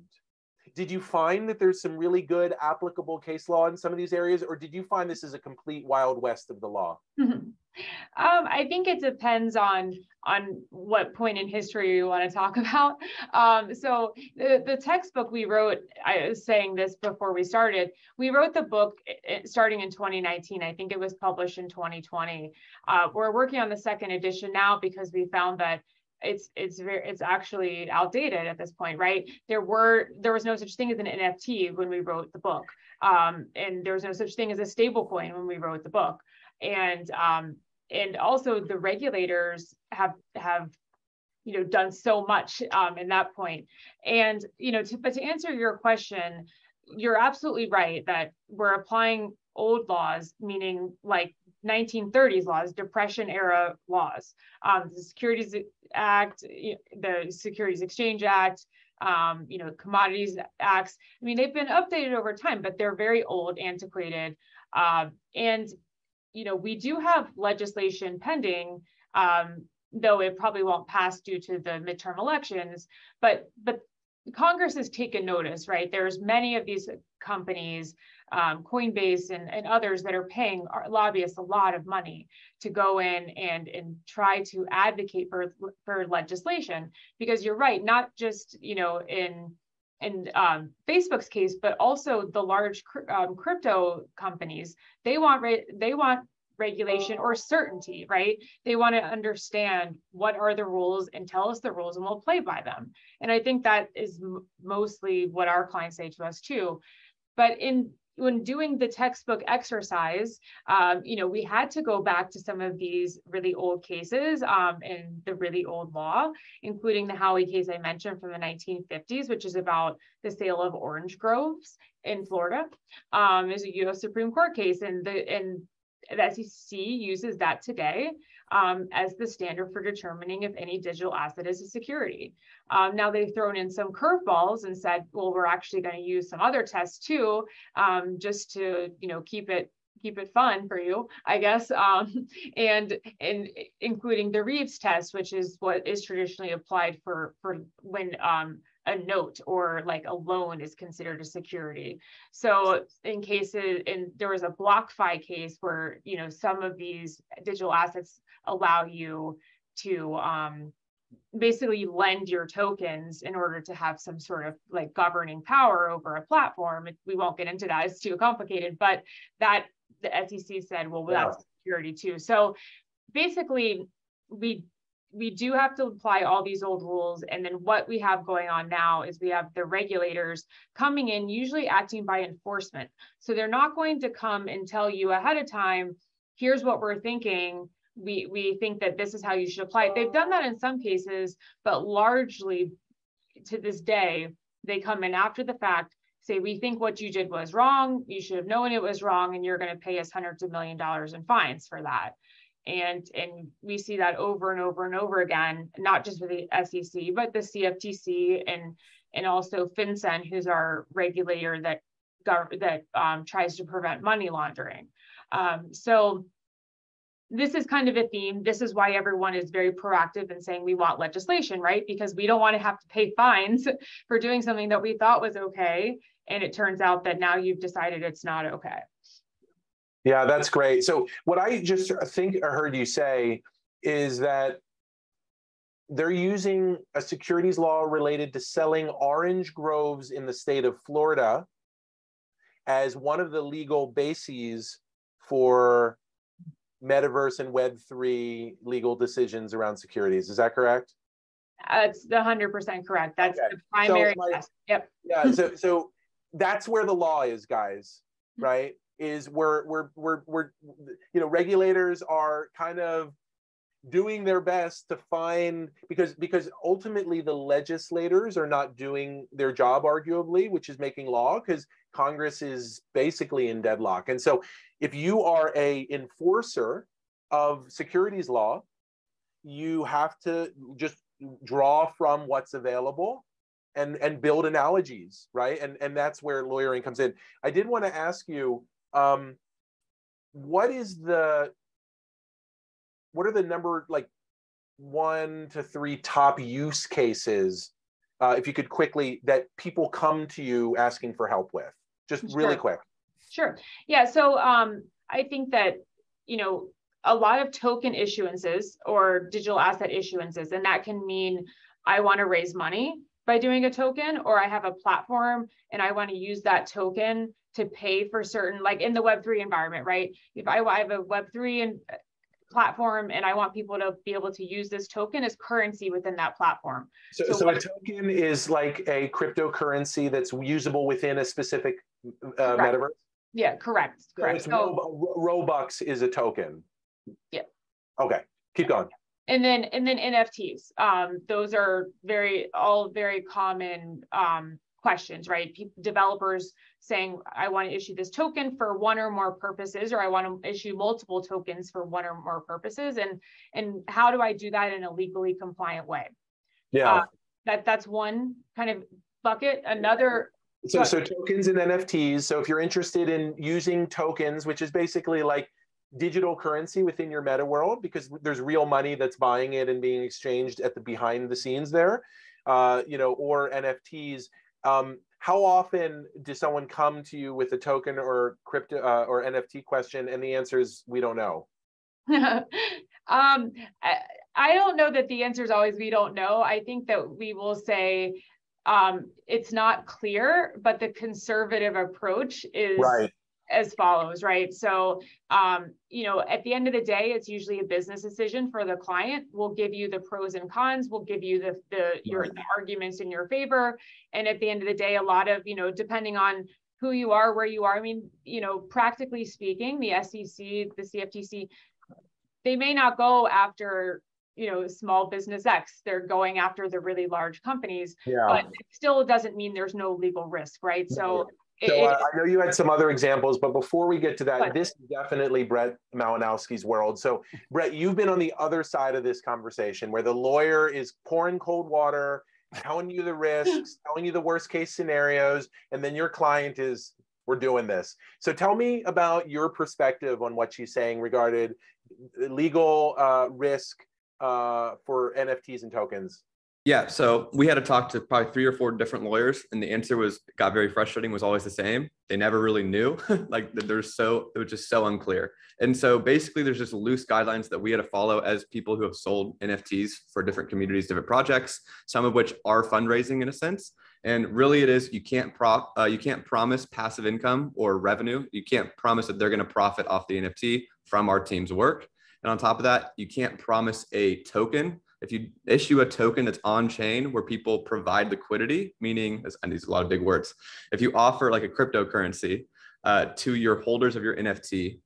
Speaker 1: Did you find that there's some really good applicable case law in some of these areas, or did you find this is a complete wild west of the law?
Speaker 5: Um, I think it depends on on what point in history you want to talk about. Um, so the, the textbook we wrote, I was saying this before we started, we wrote the book starting in 2019. I think it was published in 2020. Uh, we're working on the second edition now because we found that it's it's very it's actually outdated at this point right? There were there was no such thing as an nft when we wrote the book. Um, and there was no such thing as a stable coin when we wrote the book. And um, and also the regulators have have you know done so much um, in that point. And you know to, but to answer your question you're absolutely right that we're applying old laws meaning like 1930s laws depression era laws um, the securities act the securities exchange act um, you know commodities acts i mean they've been updated over time but they're very old antiquated um, and you know, we do have legislation pending, um, though it probably won't pass due to the midterm elections. But but Congress has taken notice, right? There's many of these companies, um, Coinbase and, and others that are paying lobbyists a lot of money to go in and, and try to advocate for, for legislation. Because you're right, not just, you know, in in um, Facebook's case, but also the large um, crypto companies. They want re- they want regulation or certainty, right? They want to understand what are the rules and tell us the rules, and we'll play by them. And I think that is m- mostly what our clients say to us too. But in when doing the textbook exercise, um, you know, we had to go back to some of these really old cases um, in the really old law, including the Howey case I mentioned from the 1950s, which is about the sale of orange groves in Florida. Um, is a U.S. Supreme Court case, and the and the SEC uses that today um, as the standard for determining if any digital asset is a security. Um, now they've thrown in some curveballs and said, well, we're actually going to use some other tests too, um, just to you know keep it keep it fun for you, I guess, um, and and including the Reves test, which is what is traditionally applied for for when um, a note or like a loan is considered a security. So in cases, and there was a BlockFi case where you know some of these digital assets allow you to um, basically lend your tokens in order to have some sort of like governing power over a platform. We won't get into that; it's too complicated. But that the SEC said, well, yeah. that's security too. So basically, we we do have to apply all these old rules. And then what we have going on now is we have the regulators coming in, usually acting by enforcement. So they're not going to come and tell you ahead of time, here's what we're thinking. We, we think that this is how you should apply it. They've done that in some cases, but largely to this day, they come in after the fact, say, we think what you did was wrong. You should have known it was wrong, and you're going to pay us hundreds of million dollars in fines for that and and we see that over and over and over again not just with the sec but the cftc and and also fincen who's our regulator that that um, tries to prevent money laundering. Um, so this is kind of a theme. This is why everyone is very proactive in saying we want legislation right? Because we don't want to have to pay fines for doing something that we thought was okay and it turns out that now you've decided it's not okay
Speaker 1: yeah, that's great. So what I just think I heard you say is that they're using a securities law related to selling orange groves in the state of Florida as one of the legal bases for metaverse and web3 legal decisions around securities. Is that correct?
Speaker 5: Uh, that's the 100% correct. That's okay. the primary. So like, yep.
Speaker 1: Yeah, so so that's where the law is, guys, right? Is we're we're we're we're you know regulators are kind of doing their best to find because because ultimately the legislators are not doing their job arguably which is making law because congress is basically in deadlock. And so if you are a enforcer of securities law you have to just draw from what's available and and build analogies right? And and that's where lawyering comes in. I did want to ask you um, what is the what are the number like one to three top use cases uh, if you could quickly that people come to you asking for help with? Just sure. really quick.
Speaker 5: Sure. Yeah so um, i think that you know a lot of token issuances or digital asset issuances and that can mean i want to raise money by doing a token or i have a platform and i want to use that token to pay for certain, like in the Web3 environment, right? If I, I have a Web3 and uh, platform and I want people to be able to use this token as currency within that platform.
Speaker 1: So, so, so a token is like a cryptocurrency that's usable within a specific uh, metaverse?
Speaker 5: Yeah, correct.
Speaker 1: So
Speaker 5: correct.
Speaker 1: So, Robux is a token.
Speaker 5: Yeah.
Speaker 1: Okay, keep going.
Speaker 5: And then and then NFTs. Um, those are very all very common um, questions, right? People, developers saying, I want to issue this token for one or more purposes, or I want to issue multiple tokens for one or more purposes. And, and how do I do that in a legally compliant way?
Speaker 1: Yeah. Uh,
Speaker 5: that, that's one kind of bucket. Another
Speaker 1: so, so tokens and NFTs. So if you're interested in using tokens, which is basically like digital currency within your meta world, because there's real money that's buying it and being exchanged at the behind the scenes there, uh, you know, or NFTs. Um, how often does someone come to you with a token or crypto uh, or NFT question, and the answer is we don't know?
Speaker 5: um, I, I don't know that the answer is always we don't know. I think that we will say um, it's not clear, but the conservative approach is
Speaker 1: right
Speaker 5: as follows, right? So, um, you know, at the end of the day, it's usually a business decision for the client. We'll give you the pros and cons. We'll give you the the your the arguments in your favor. And at the end of the day, a lot of you know, depending on who you are, where you are. I mean, you know, practically speaking, the SEC, the CFTC, they may not go after you know small business X. They're going after the really large companies,
Speaker 1: yeah.
Speaker 5: but it still doesn't mean there's no legal risk, right? So
Speaker 1: so uh, I know you had some other examples, but before we get to that, this is definitely Brett Malinowski's world. So Brett, you've been on the other side of this conversation where the lawyer is pouring cold water, telling you the risks, telling you the worst case scenarios, and then your client is, we're doing this. So tell me about your perspective on what she's saying regarding legal uh, risk uh, for NFTs and tokens.
Speaker 4: Yeah, so we had to talk to probably three or four different lawyers, and the answer was got very frustrating. Was always the same. They never really knew. like there's so it was just so unclear. And so basically, there's just loose guidelines that we had to follow as people who have sold NFTs for different communities, different projects. Some of which are fundraising in a sense. And really, it is you can't prop uh, you can't promise passive income or revenue. You can't promise that they're going to profit off the NFT from our team's work. And on top of that, you can't promise a token If you issue a token that's on chain where people provide liquidity, meaning, and these are a lot of big words, if you offer like a cryptocurrency uh, to your holders of your NFT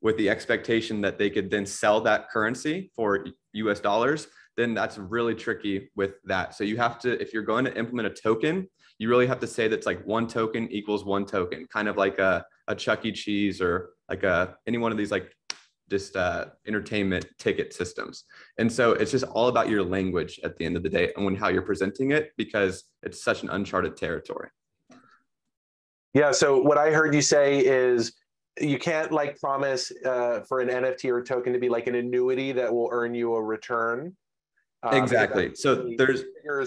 Speaker 4: with the expectation that they could then sell that currency for US dollars, then that's really tricky with that. So you have to, if you're going to implement a token, you really have to say that's like one token equals one token, kind of like a, a Chuck E. Cheese or like a any one of these like just uh, entertainment ticket systems. And so it's just all about your language at the end of the day and how you're presenting it because it's such an uncharted territory.
Speaker 1: Yeah. So what I heard you say is you can't like promise uh, for an NFT or token to be like an annuity that will earn you a return.
Speaker 4: Um, exactly. So there's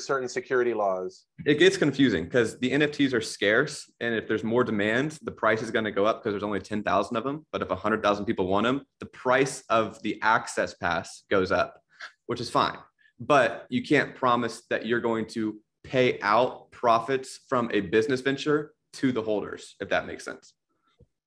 Speaker 1: certain security laws.
Speaker 4: It gets confusing because the NFTs are scarce, and if there's more demand, the price is going to go up because there's only ten thousand of them. But if hundred thousand people want them, the price of the access pass goes up, which is fine. But you can't promise that you're going to pay out profits from a business venture to the holders, if that makes sense.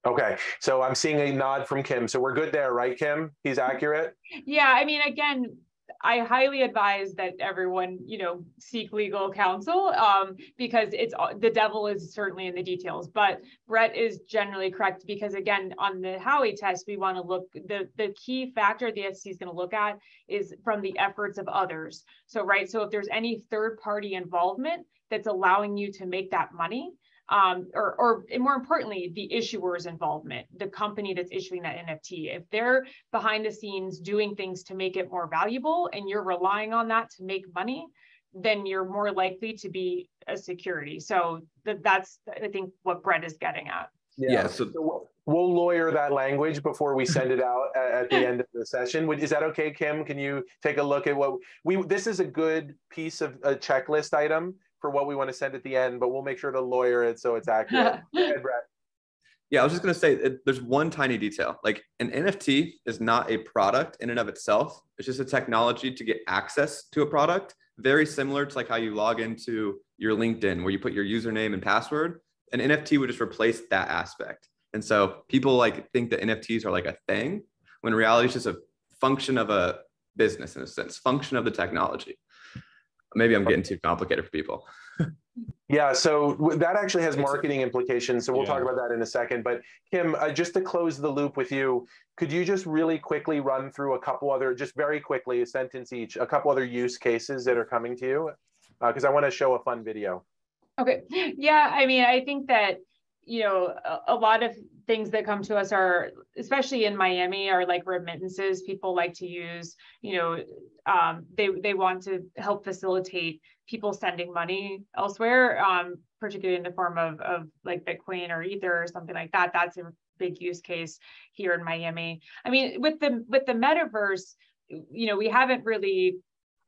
Speaker 1: Okay, so I'm seeing a nod from Kim. So we're good there, right, Kim? He's accurate.
Speaker 5: Yeah, I mean, again, I highly advise that everyone, you know, seek legal counsel um, because it's the devil is certainly in the details. But Brett is generally correct because again, on the Howey test, we want to look the the key factor the SEC is going to look at is from the efforts of others. So right, so if there's any third party involvement that's allowing you to make that money, um, or, or more importantly, the issuer's involvement, the company that's issuing that NFT. If they're behind the scenes doing things to make it more valuable and you're relying on that to make money, then you're more likely to be a security. So th- that's, I think, what Brett is getting at.
Speaker 4: Yeah. yeah so
Speaker 1: we'll, we'll lawyer that language before we send it out at, at the end of the session. Is that okay, Kim? Can you take a look at what we? This is a good piece of a checklist item for what we want to send at the end, but we'll make sure to lawyer it so it's accurate. ahead, Brett.
Speaker 4: Yeah, I was just going to say it, there's one tiny detail. Like an NFT is not a product in and of itself. It's just a technology to get access to a product, very similar to like how you log into your LinkedIn where you put your username and password. An NFT would just replace that aspect. And so people like think that NFTs are like a thing when in reality it's just a function of a business in a sense, function of the technology maybe I'm getting too complicated for people.
Speaker 1: yeah, so that actually has marketing implications. So we'll yeah. talk about that in a second. But Kim, uh, just to close the loop with you, could you just really quickly run through a couple other, just very quickly, a sentence each, a couple other use cases that are coming to you? Because uh, I want to show a fun video.
Speaker 5: Okay. Yeah, I mean, I think that you know, a, a, lot of things that come to us are, especially in Miami, are like remittances. People like to use, you know, um, they they want to help facilitate people sending money elsewhere, um, particularly in the form of of like Bitcoin or Ether or something like that. That's a big use case here in Miami. I mean, with the with the metaverse, you know, we haven't really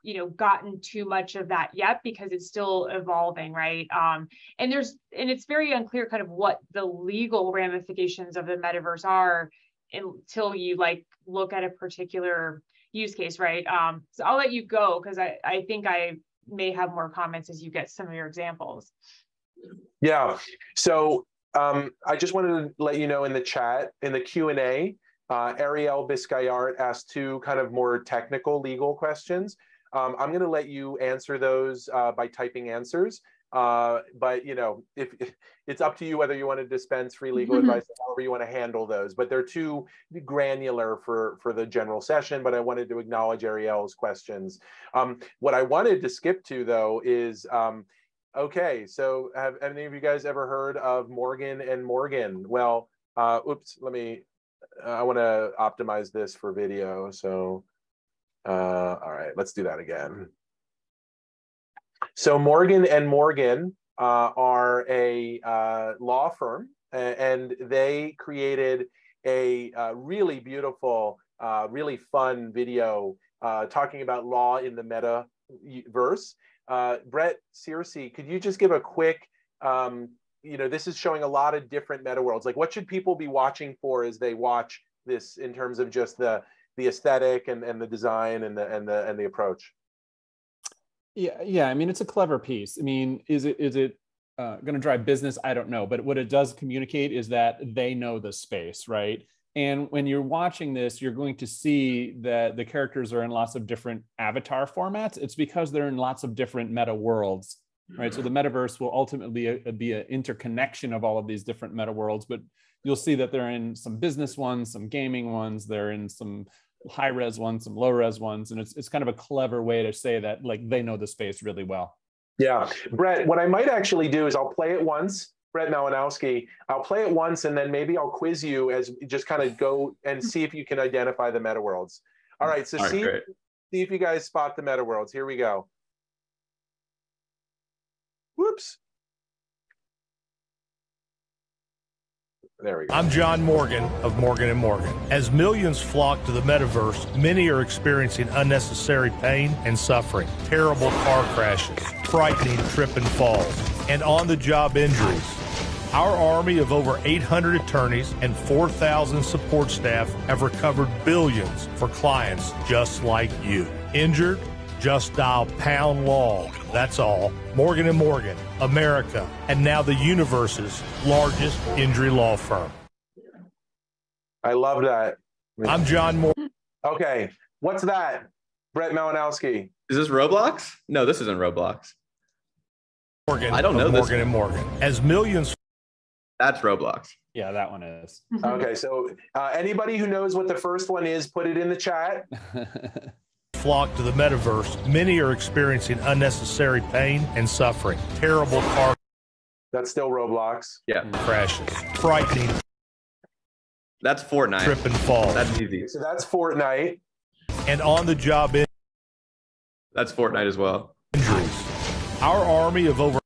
Speaker 5: you know gotten too much of that yet because it's still evolving right? Um, and there's and it's very unclear kind of what the legal ramifications of the metaverse are until you like look at a particular use case right? Um, so i'll let you go because I, I think i may have more comments as you get some of your examples.
Speaker 1: Yeah. So um, i just wanted to let you know in the chat in the q&a uh, Ariel Biscayart asked two kind of more technical legal questions. Um, I'm going to let you answer those uh, by typing answers. Uh, but you know, if, if, it's up to you whether you want to dispense free legal mm-hmm. advice, however you want to handle those. But they're too granular for for the general session. But I wanted to acknowledge Ariel's questions. Um, what I wanted to skip to though is. Um, okay, so have any of you guys ever heard of Morgan and Morgan? Well, uh, oops, let me. I want to optimize this for video. So uh, all right, let's do that again. So Morgan and Morgan uh, are a uh, law firm, and they created a uh, really beautiful, uh, really fun video uh, talking about law in the metaverse. Brett Searcy, could you just give a quick, um, you know, this is showing a lot of different meta worlds. Like, what should people be watching for as they watch this in terms of just the the aesthetic and, and the design and the and the and the approach.
Speaker 2: Yeah yeah i mean it's a clever piece. I mean is it is it uh, going to drive business? I don't know but what it does communicate is that they know the space right? And when you're watching this, you're going to see that the characters are in lots of different avatar formats. It's because they're in lots of different meta worlds, right? So the metaverse will ultimately be an interconnection of all of these different meta worlds, but you'll see that they're in some business ones, some gaming ones, they're in some high res ones, some low res ones. And it's, it's kind of a clever way to say that like they know the space really well.
Speaker 1: Yeah. Brett, what I might actually do is I'll play it once Brett Malinowski. I'll play it once and then maybe I'll quiz you as just kind of go and see if you can identify the meta worlds. All right, so All right, see, see if you guys spot the meta worlds. Here we go. Whoops. There we go.
Speaker 6: I'm John Morgan of Morgan and Morgan. As millions flock to the metaverse, many are experiencing unnecessary pain and suffering, terrible car crashes, frightening trip and falls, and on-the-job injuries. Our army of over 800 attorneys and 4,000 support staff have recovered billions for clients just like you. Injured? Just dial pound law. That's all. Morgan and Morgan, America, and now the universe's largest injury law firm.
Speaker 1: I love that.
Speaker 6: I'm John Moore.
Speaker 1: Okay, what's that? Brett Malinowski.
Speaker 4: Is this Roblox? No, this isn't Roblox.
Speaker 6: Morgan, I don't know Morgan this. and Morgan. As millions
Speaker 4: that's Roblox.
Speaker 2: Yeah, that one is.
Speaker 1: okay, so uh, anybody who knows what the first one is, put it in the chat.
Speaker 6: Flock to the metaverse. Many are experiencing unnecessary pain and suffering. Terrible car.
Speaker 1: That's still Roblox.
Speaker 4: Yeah. Mm.
Speaker 6: Crashes. Frightening.
Speaker 4: That's Fortnite.
Speaker 6: Trip and fall.
Speaker 4: That's easy.
Speaker 1: So that's Fortnite.
Speaker 6: And on the job. In-
Speaker 4: that's Fortnite as well.
Speaker 6: Injuries. Our army of over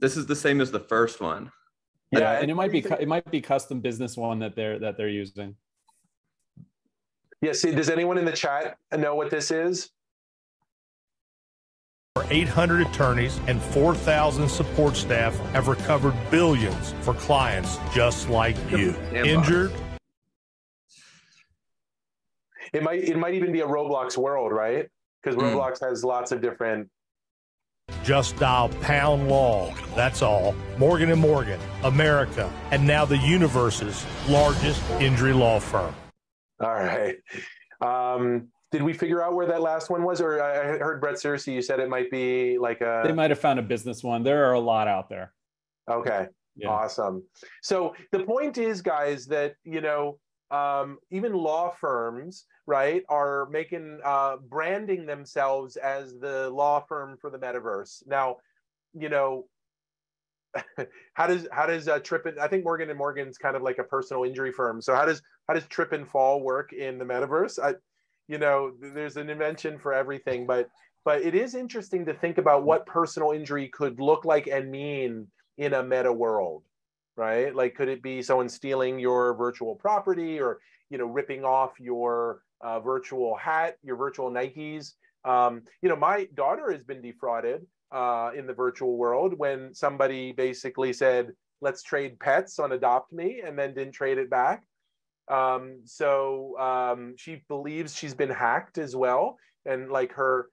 Speaker 4: this is the same as the first one.
Speaker 2: Yeah, and it might be it might be custom business one that they're that they're using.
Speaker 1: Yeah. See, does anyone in the chat know what this is?
Speaker 6: 800 attorneys and 4,000 support staff have recovered billions for clients just like you. Injured?
Speaker 1: It might it might even be a Roblox world, right? Because hmm. Roblox mm. has lots of different
Speaker 6: just dial pound law. That's all. Morgan and Morgan, America, and now the universe's largest injury law firm.
Speaker 1: All right. Um, did we figure out where that last one was? Or I heard Brett Searcy, you said it might be like a.
Speaker 2: They might have found a business one. There are a lot out there.
Speaker 1: Okay. Yeah. Awesome. So the point is, guys, that, you know, um, even law firms, right, are making uh, branding themselves as the law firm for the metaverse. Now, you know, how does how does uh, Trip I think Morgan and Morgan's kind of like a personal injury firm. So how does how does Trip and Fall work in the metaverse? I, you know, there's an invention for everything, but but it is interesting to think about what personal injury could look like and mean in a meta world right? Like, could it be someone stealing your virtual property or, you know, ripping off your uh, virtual hat, your virtual Nikes? Um, you know, my daughter has been defrauded uh, in the virtual world when somebody basically said, let's trade pets on Adopt Me and then didn't trade it back. Um, so um, she believes she's been hacked as well. And like her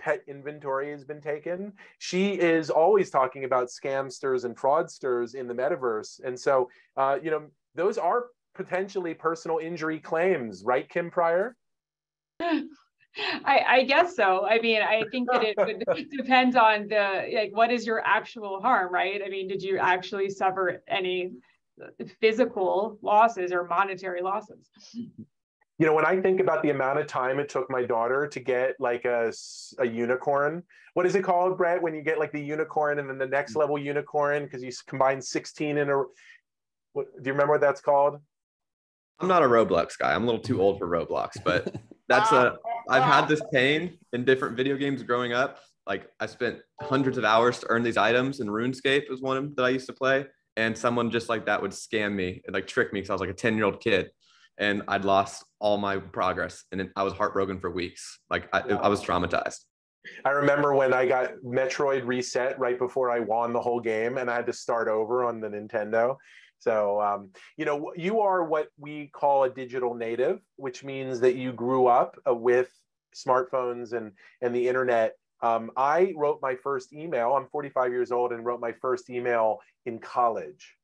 Speaker 1: pet inventory has been taken. She is always talking about scamsters and fraudsters in the metaverse. And so, uh, you know, those are potentially personal injury claims, right, Kim Prior?
Speaker 5: I, I, guess so. I mean, I think that it would depend on the like what is your actual harm, right? I mean, did you actually suffer any physical losses or monetary losses?
Speaker 1: you know when i think about the amount of time it took my daughter to get like a, a unicorn what is it called brett when you get like the unicorn and then the next mm. level unicorn because you combine 16 in a what, do you remember what that's called?
Speaker 4: I'm not a roblox guy. I'm a little too old for roblox but that's a i've had this pain in different video games growing up. Like i spent hundreds of hours to earn these items and runescape was one that i used to play and someone just like that would scam me and like trick me because i was like a 10 year old kid and I'd lost all my progress and I was heartbroken for weeks. Like I, I, was traumatized.
Speaker 1: I remember when I got Metroid reset right before I won the whole game and I had to start over on the Nintendo. So, um, you know, you are what we call a digital native, which means that you grew up uh, with smartphones and, and the internet. Um, I wrote my first email. I'm 45 years old and wrote my first email in college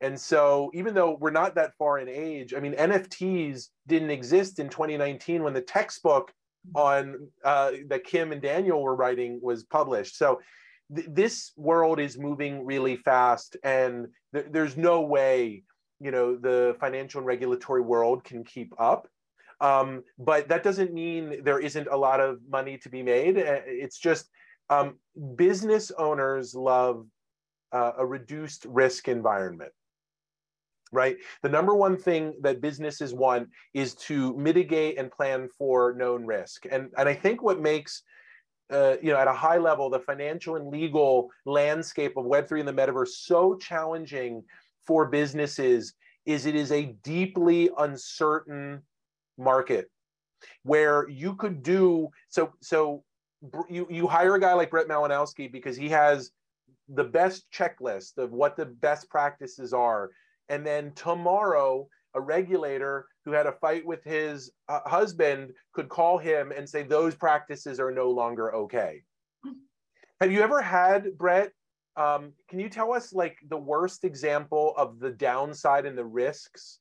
Speaker 1: And so, even though we're not that far in age, I mean, NFTs didn't exist in 2019 when the textbook on uh, that Kim and Daniel were writing was published. So, th- this world is moving really fast, and th- there's no way, you know, the financial and regulatory world can keep up. Um, but that doesn't mean there isn't a lot of money to be made. It's just um, business owners love uh, a reduced risk environment right? The number one thing that businesses want is to mitigate and plan for known risk. And, and I think what makes uh, you know, at a high level, the financial and legal landscape of Web3 and the metaverse so challenging for businesses is it is a deeply uncertain market where you could do so so you you hire a guy like Brett Malinowski because he has the best checklist of what the best practices are. And then tomorrow a regulator who had a fight with his uh, husband could call him and say those practices are no longer okay. Have you ever had brett um, can you tell us like the worst example of the downside and the risks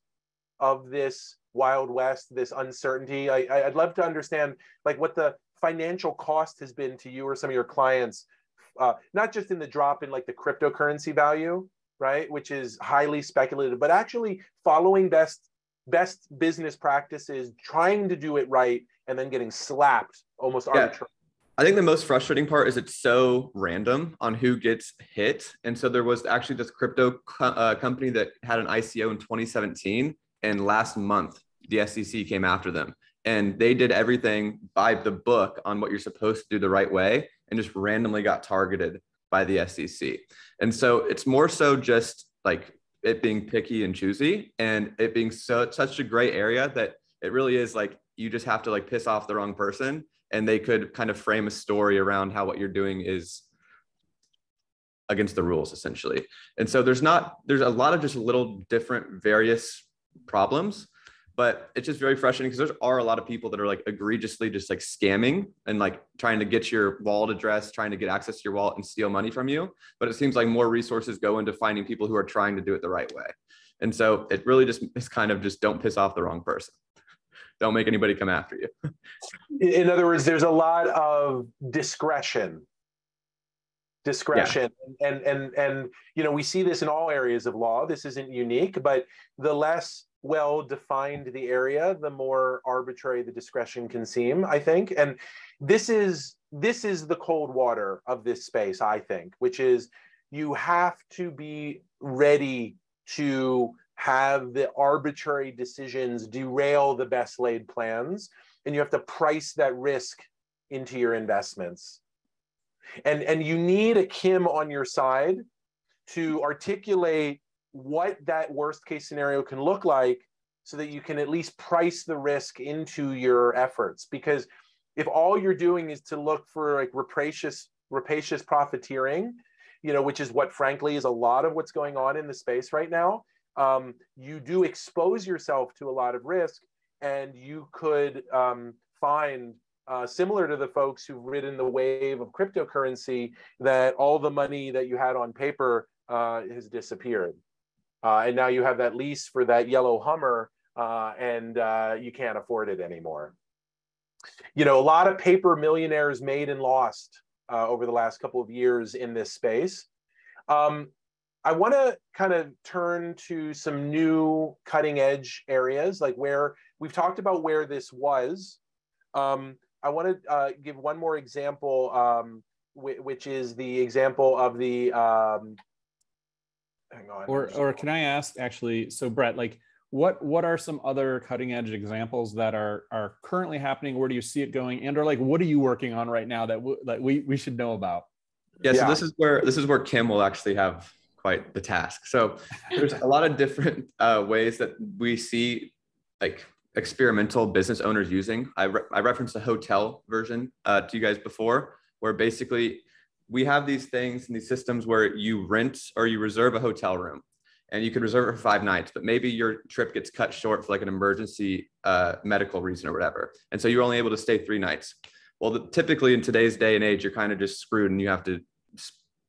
Speaker 1: of this wild west this uncertainty I, i'd love to understand like what the financial cost has been to you or some of your clients uh, not just in the drop in like the cryptocurrency value right? Which is highly speculative, but actually following best best business practices, trying to do it right, and then getting slapped almost yeah. arbitrarily.
Speaker 4: I think the most frustrating part is it's so random on who gets hit. And so there was actually this crypto co- uh, company that had an ICO in 2017, and last month the SEC came after them, and they did everything by the book on what you're supposed to do the right way, and just randomly got targeted by the SEC. And so it's more so just like it being picky and choosy and it being so such a gray area that it really is like you just have to like piss off the wrong person and they could kind of frame a story around how what you're doing is against the rules essentially. And so there's not there's a lot of just little different various problems but it's just very frustrating because there are a lot of people that are like egregiously just like scamming and like trying to get your wallet address, trying to get access to your wallet and steal money from you. But it seems like more resources go into finding people who are trying to do it the right way. And so it really just is kind of just don't piss off the wrong person. don't make anybody come after you.
Speaker 1: In other words, there's a lot of discretion discretion yeah. and and and you know we see this in all areas of law this isn't unique but the less well defined the area, the more arbitrary the discretion can seem, I think. And this is this is the cold water of this space, I think, which is you have to be ready to have the arbitrary decisions derail the best laid plans and you have to price that risk into your investments and and you need a kim on your side to articulate what that worst case scenario can look like so that you can at least price the risk into your efforts. Because if all you're doing is to look for like rapacious rapacious profiteering you know which is what frankly is a lot of what's going on in the space right now um, you do expose yourself to a lot of risk and you could um, find uh, similar to the folks who've ridden the wave of cryptocurrency that all the money that you had on paper uh, has disappeared uh, and now you have that lease for that yellow Hummer, uh, and uh, you can't afford it anymore. You know, a lot of paper millionaires made and lost uh, over the last couple of years in this space. Um, I want to kind of turn to some new cutting edge areas, like where we've talked about where this was. Um, I want to uh, give one more example, um, which is the example of the um,
Speaker 2: hang on. Or or can I ask actually? So Brett, like, what what are some other cutting edge examples that are are currently happening? Where do you see it going? And or like, what are you working on right now that w- that we we should know about?
Speaker 4: Yeah, yeah. So this is where this is where Kim will actually have quite the task. So there's a lot of different uh, ways that we see like experimental business owners using. I, re- I referenced the hotel version uh, to you guys before, where basically we have these things and these systems where you rent or you reserve a hotel room and you can reserve it for five nights, but maybe your trip gets cut short for like an emergency uh, medical reason or whatever. And so you're only able to stay three nights. Well, the, typically in today's day and age, you're kind of just screwed and you have to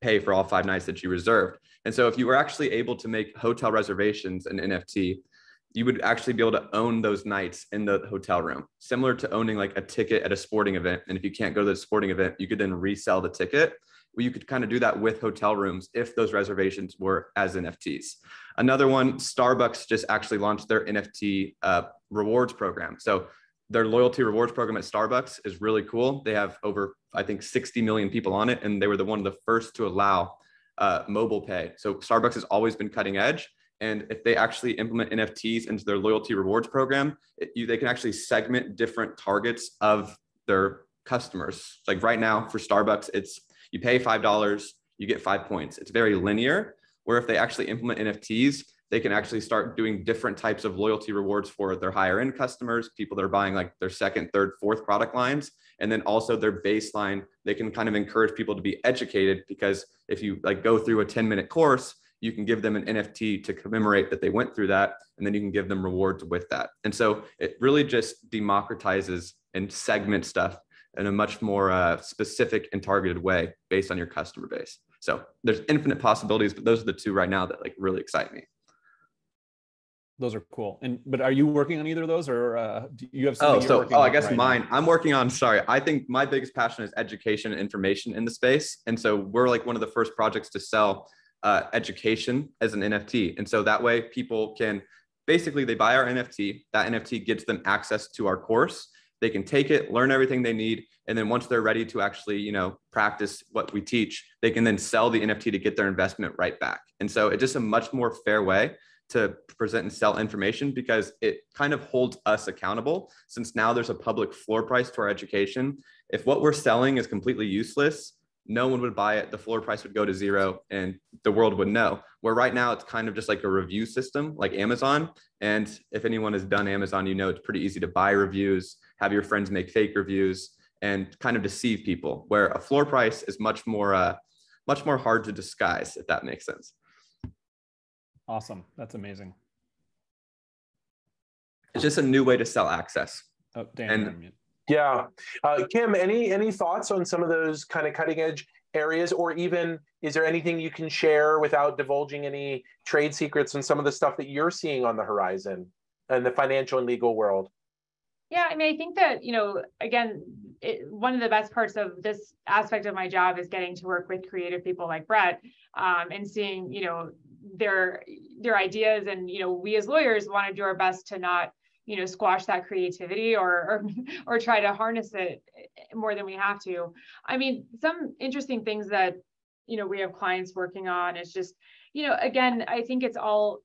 Speaker 4: pay for all five nights that you reserved. And so if you were actually able to make hotel reservations in NFT, you would actually be able to own those nights in the hotel room, similar to owning like a ticket at a sporting event. And if you can't go to the sporting event, you could then resell the ticket. Well, you could kind of do that with hotel rooms if those reservations were as NFTs. Another one, Starbucks just actually launched their NFT uh, rewards program. So their loyalty rewards program at Starbucks is really cool. They have over, I think, 60 million people on it, and they were the one of the first to allow uh, mobile pay. So Starbucks has always been cutting edge. And if they actually implement NFTs into their loyalty rewards program, it, you, they can actually segment different targets of their customers. Like right now for Starbucks, it's you pay $5, you get five points. It's very linear. Where if they actually implement NFTs, they can actually start doing different types of loyalty rewards for their higher end customers, people that are buying like their second, third, fourth product lines. And then also their baseline, they can kind of encourage people to be educated because if you like go through a 10 minute course, you can give them an NFT to commemorate that they went through that, and then you can give them rewards with that. And so it really just democratizes and segments stuff in a much more uh, specific and targeted way based on your customer base. So there's infinite possibilities, but those are the two right now that like really excite me.
Speaker 2: Those are cool. And but are you working on either of those, or uh, do you have?
Speaker 4: Oh, so oh, I guess right mine. Now? I'm working on. Sorry, I think my biggest passion is education and information in the space, and so we're like one of the first projects to sell uh, education as an NFT. And so that way people can basically they buy our NFT, that NFT gives them access to our course. They can take it, learn everything they need, and then once they're ready to actually, you know, practice what we teach, they can then sell the NFT to get their investment right back. And so it's just a much more fair way to present and sell information because it kind of holds us accountable since now there's a public floor price to our education. If what we're selling is completely useless, no one would buy it. The floor price would go to zero and the world would know. Where right now it's kind of just like a review system like Amazon. And if anyone has done Amazon, you know it's pretty easy to buy reviews, have your friends make fake reviews, and kind of deceive people. Where a floor price is much more, uh, much more hard to disguise, if that makes sense.
Speaker 2: Awesome. That's amazing.
Speaker 4: It's just a new way to sell access.
Speaker 2: Oh, Dan,
Speaker 1: and, yeah. Uh, Kim, any any thoughts on some of those kind of cutting edge areas, or even is there anything you can share without divulging any trade secrets and some of the stuff that you're seeing on the horizon in the financial and legal world?
Speaker 5: Yeah, I mean, I think that, you know, again, it, one of the best parts of this aspect of my job is getting to work with creative people like Brett um, and seeing, you know, their their ideas. And, you know, we as lawyers want to do our best to not you know squash that creativity or, or or try to harness it more than we have to. I mean some interesting things that you know we have clients working on is just you know again i think it's all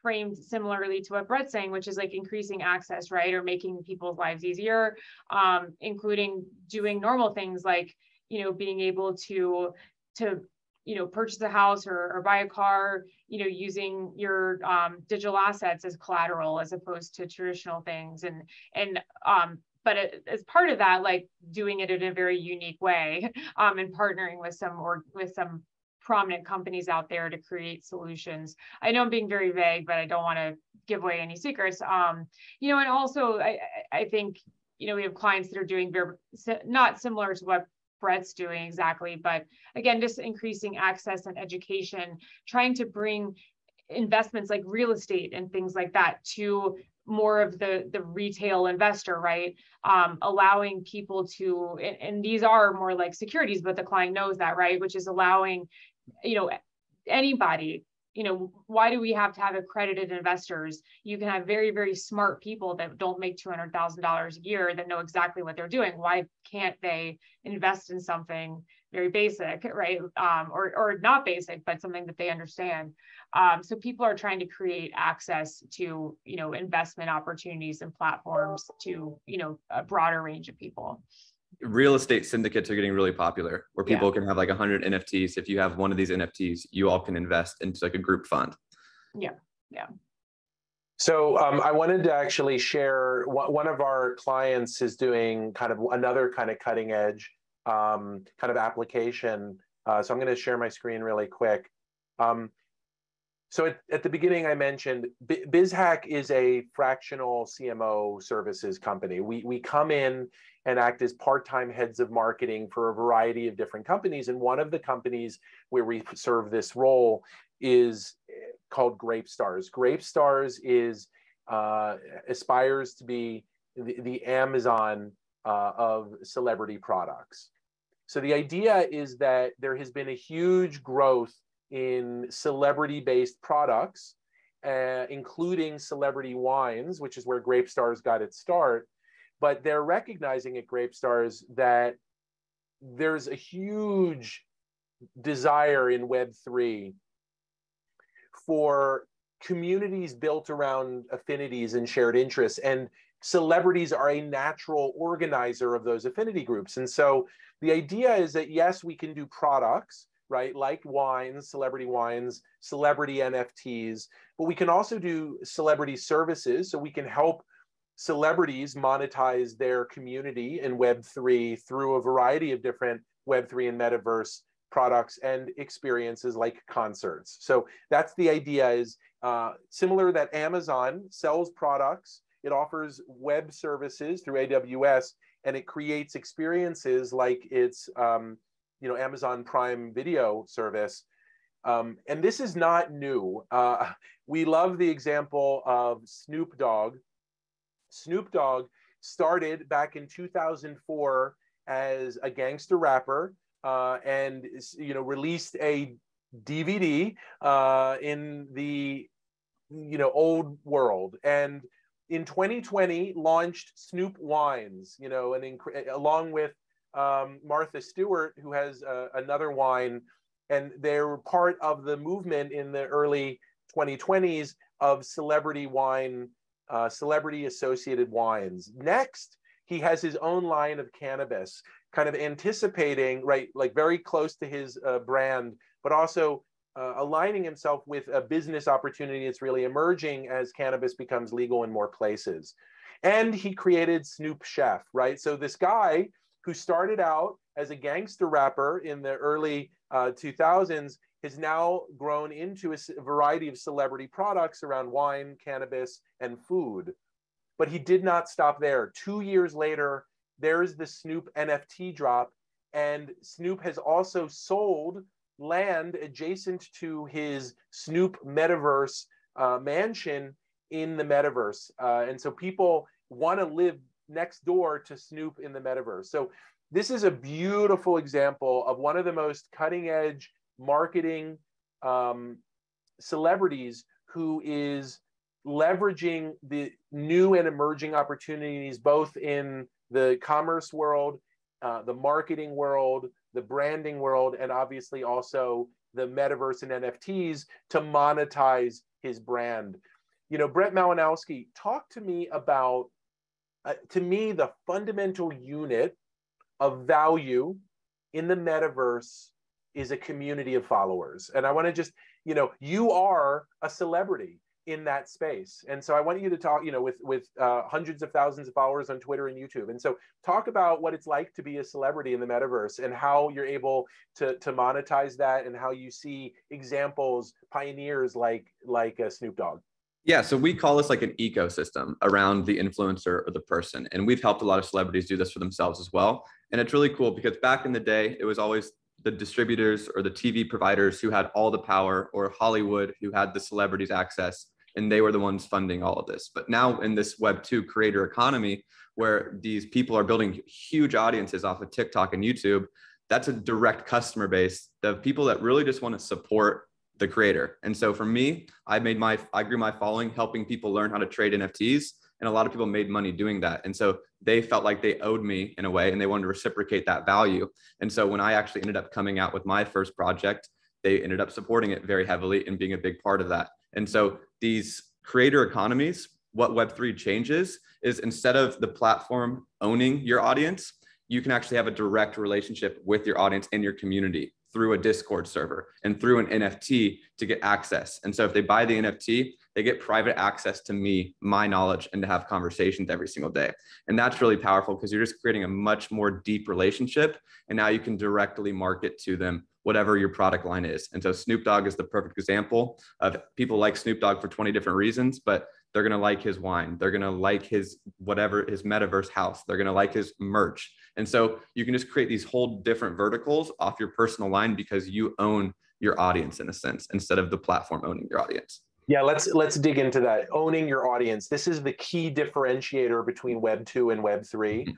Speaker 5: framed similarly to what brett's saying which is like increasing access right or making people's lives easier um, including doing normal things like you know being able to to you know purchase a house or, or buy a car you know using your um, digital assets as collateral as opposed to traditional things. And and um, but as part of that like doing it in a very unique way um, and partnering with some or with some prominent companies out there to create solutions. I know i'm being very vague but i don't want to give away any secrets. Um, you know and also i i think you know we have clients that are doing very not similar to what Brett's doing exactly. But again, just increasing access and education, trying to bring investments like real estate and things like that to more of the the retail investor right um, allowing people to and, and, these are more like securities but the client knows that right which is allowing you know anybody you know, why do we have to have accredited investors? You can have very, very smart people that don't make $200,000 a year that know exactly what they're doing. Why can't they invest in something very basic, right? Um, or, or not basic, but something that they understand. Um, so people are trying to create access to, you know, investment opportunities and platforms to, you know, a broader range of people
Speaker 4: real estate syndicates are getting really popular where people yeah. can have like 100 nfts if you have one of these nfts you all can invest into like a group fund.
Speaker 5: Yeah yeah.
Speaker 1: So um, i wanted to actually share what one of our clients is doing kind of another kind of cutting edge um, kind of application. Uh, so i'm going to share my screen really quick. Um, So at, at the beginning, I mentioned BizHack is a fractional CMO services company. We, we come in and act as part-time heads of marketing for a variety of different companies. And one of the companies where we serve this role is called Grape Stars. Grape Stars is uh, aspires to be the, the Amazon uh, of celebrity products. So the idea is that there has been a huge growth in celebrity-based products, uh, including celebrity wines, which is where Grape Stars got its start. But they're recognizing at Grape Stars that there's a huge desire in Web3 for communities built around affinities and shared interests. And celebrities are a natural organizer of those affinity groups. And so the idea is that yes, we can do products, right? Like wines, celebrity wines, celebrity NFTs, but we can also do celebrity services. So we can help celebrities monetize their community in Web3 through a variety of different Web3 and metaverse products and experiences like concerts. So that's the idea is uh, similar that Amazon sells products, it offers web services through AWS, and it creates experiences like its um, you know Amazon Prime Video service. Um, and this is not new. Uh, we love the example of Snoop Dogg. Snoop Dogg started back in 2004 as a gangster rapper uh, and you know released a DVD uh, in the you know old world and in 2020 launched Snoop Wines you know and along with um, Martha Stewart who has uh, another wine and they were part of the movement in the early 2020s of celebrity wine uh, celebrity associated wines next he has his own line of cannabis kind of anticipating, right, like very close to his uh, brand, but also uh, aligning himself with a business opportunity that's really emerging as cannabis becomes legal in more places. And he created Snoop Chef, right? So this guy who started out as a gangster rapper in the early uh, 2000s has now grown into a variety of celebrity products around wine, cannabis, and food. But he did not stop there. Two years later, there's the Snoop NFT drop. And Snoop has also sold land adjacent to his Snoop metaverse uh, mansion in the metaverse. Uh, and so people want to live next door to Snoop in the metaverse. So this is a beautiful example of one of the most cutting edge marketing um, celebrities who is leveraging the new and emerging opportunities both in the commerce world, uh, the marketing world, the branding world, and obviously also the metaverse and NFTs to monetize his brand. You know, Brett Malinowski, talk to me about, uh, to me, the fundamental unit of value in the metaverse is a community of followers. And I want to just, you know, you are a celebrity in that space. And so I want you to talk, you know, with with uh, hundreds of thousands of followers on Twitter and YouTube. And so talk about what it's like to be a celebrity in the metaverse and how you're able to to monetize that and how you see examples, pioneers like like uh, Snoop Dogg.
Speaker 4: Yeah, so we call this like an ecosystem around the influencer or the person. And we've helped a lot of celebrities do this for themselves as well. And it's really cool because back in the day, it was always the distributors or the TV providers who had all the power, or Hollywood who had the celebrities access and they were the ones funding all of this. But now in this Web 2 creator economy, where these people are building huge audiences off of TikTok and YouTube, that's a direct customer base of people that really just want to support the creator. And so for me, I made my, I grew my following helping people learn how to trade NFTs. And a lot of people made money doing that. And so they felt like they owed me in a way and they wanted to reciprocate that value. And so when I actually ended up coming out with my first project, they ended up supporting it very heavily and being a big part of that. And so these creator economies, what Web3 changes is instead of the platform owning your audience, you can actually have a direct relationship with your audience and your community through a Discord server and through an NFT to get access. And so if they buy the NFT, they get private access to me, my knowledge, and to have conversations every single day. And that's really powerful because you're just creating a much more deep relationship. And now you can directly market to them whatever your product line is. And so Snoop Dogg is the perfect example of people like Snoop Dogg for 20 different reasons, but they're going to like his wine. They're going to like his whatever his metaverse house. They're going to like his merch. And so you can just create these whole different verticals off your personal line because you own your audience in a sense instead of the platform owning your audience.
Speaker 1: Yeah, let's let's dig into that. Owning your audience. This is the key differentiator between web 2 and web 3. Mm-hmm.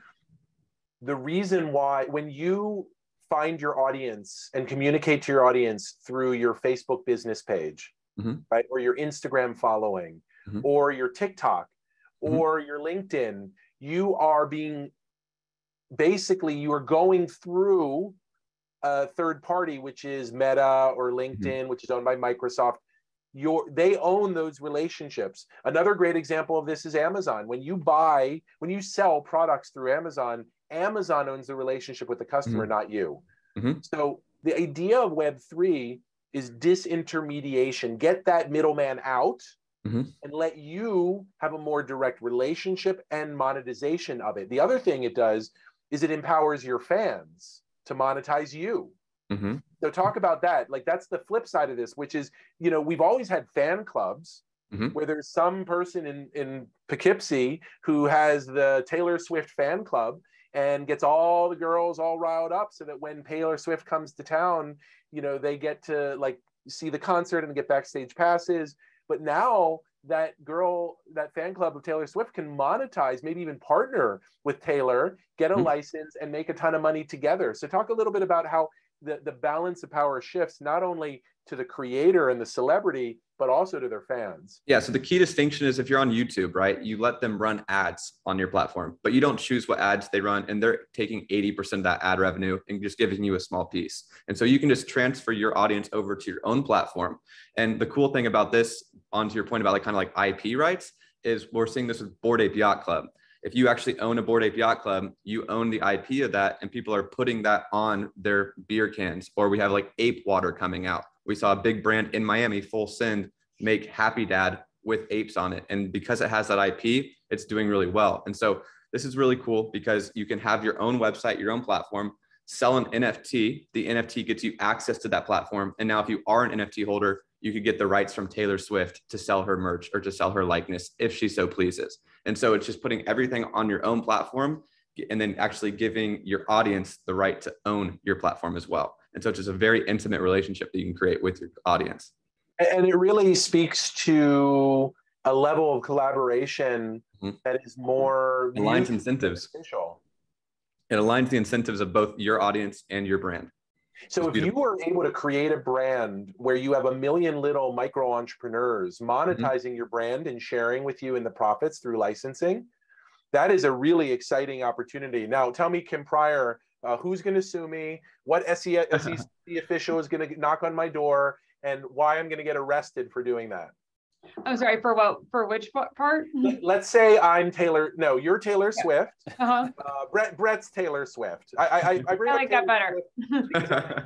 Speaker 1: The reason why when you find your audience and communicate to your audience through your Facebook business page, mm-hmm. right? Or your Instagram following, mm-hmm. or your TikTok, mm-hmm. or your LinkedIn, you are being basically you are going through a third party, which is Meta or mm-hmm. LinkedIn, which is owned by Microsoft. Your, they own those relationships. Another great example of this is Amazon. When you buy, when you sell products through Amazon, Amazon owns the relationship with the customer, mm-hmm. not you. Mm-hmm. So the idea of Web3 is disintermediation. Get that middleman out mm-hmm. and let you have a more direct relationship and monetization of it. The other thing it does is it empowers your fans to monetize you. Mm-hmm. So talk about that. Like that's the flip side of this, which is, you know, we've always had fan clubs mm-hmm. where there's some person in in Poughkeepsie who has the Taylor Swift fan club and gets all the girls all riled up so that when Taylor Swift comes to town, you know, they get to like see the concert and get backstage passes. But now that girl, that fan club of Taylor Swift can monetize, maybe even partner with Taylor, get a mm-hmm. license, and make a ton of money together. So, talk a little bit about how the, the balance of power shifts not only to the creator and the celebrity, but also to their fans.
Speaker 4: Yeah. So the key distinction is if you're on YouTube, right, you let them run ads on your platform, but you don't choose what ads they run, and they're taking 80% of that ad revenue and just giving you a small piece. And so you can just transfer your audience over to your own platform. And the cool thing about this, onto your point about like kind of like IP rights, is we're seeing this with Bored Ape Yacht Club. If you actually own a Bored Ape Yacht Club, you own the IP of that, and people are putting that on their beer cans. Or we have like ape water coming out we saw a big brand in Miami, Full Send, make Happy Dad with apes on it. And because it has that IP, it's doing really well. And so this is really cool because you can have your own website, your own platform, sell an NFT. The NFT gets you access to that platform. And now, if you are an NFT holder, you could get the rights from Taylor Swift to sell her merch or to sell her likeness if she so pleases. And so it's just putting everything on your own platform and then actually giving your audience the right to own your platform as well. And so it's just a very intimate relationship that you can create with your audience.
Speaker 1: And it really speaks to a level of collaboration mm-hmm. that is more
Speaker 4: aligns incentives. It aligns the incentives of both your audience and your brand.
Speaker 1: So if you were able to create a brand where you have a million little micro entrepreneurs mm-hmm. monetizing mm-hmm. your brand and sharing with you in the profits through licensing, that is a really exciting opportunity. Now, tell me, Kim Prior, uh, who's going to sue me, what SEC official is going to knock on my door, and why I'm going to get arrested for doing that.
Speaker 5: I'm sorry for what for which part?
Speaker 1: Let's say I'm Taylor. No, you're Taylor yeah. Swift. Uh-huh. Uh, Brett Brett's Taylor Swift. I I, I,
Speaker 5: I like that better.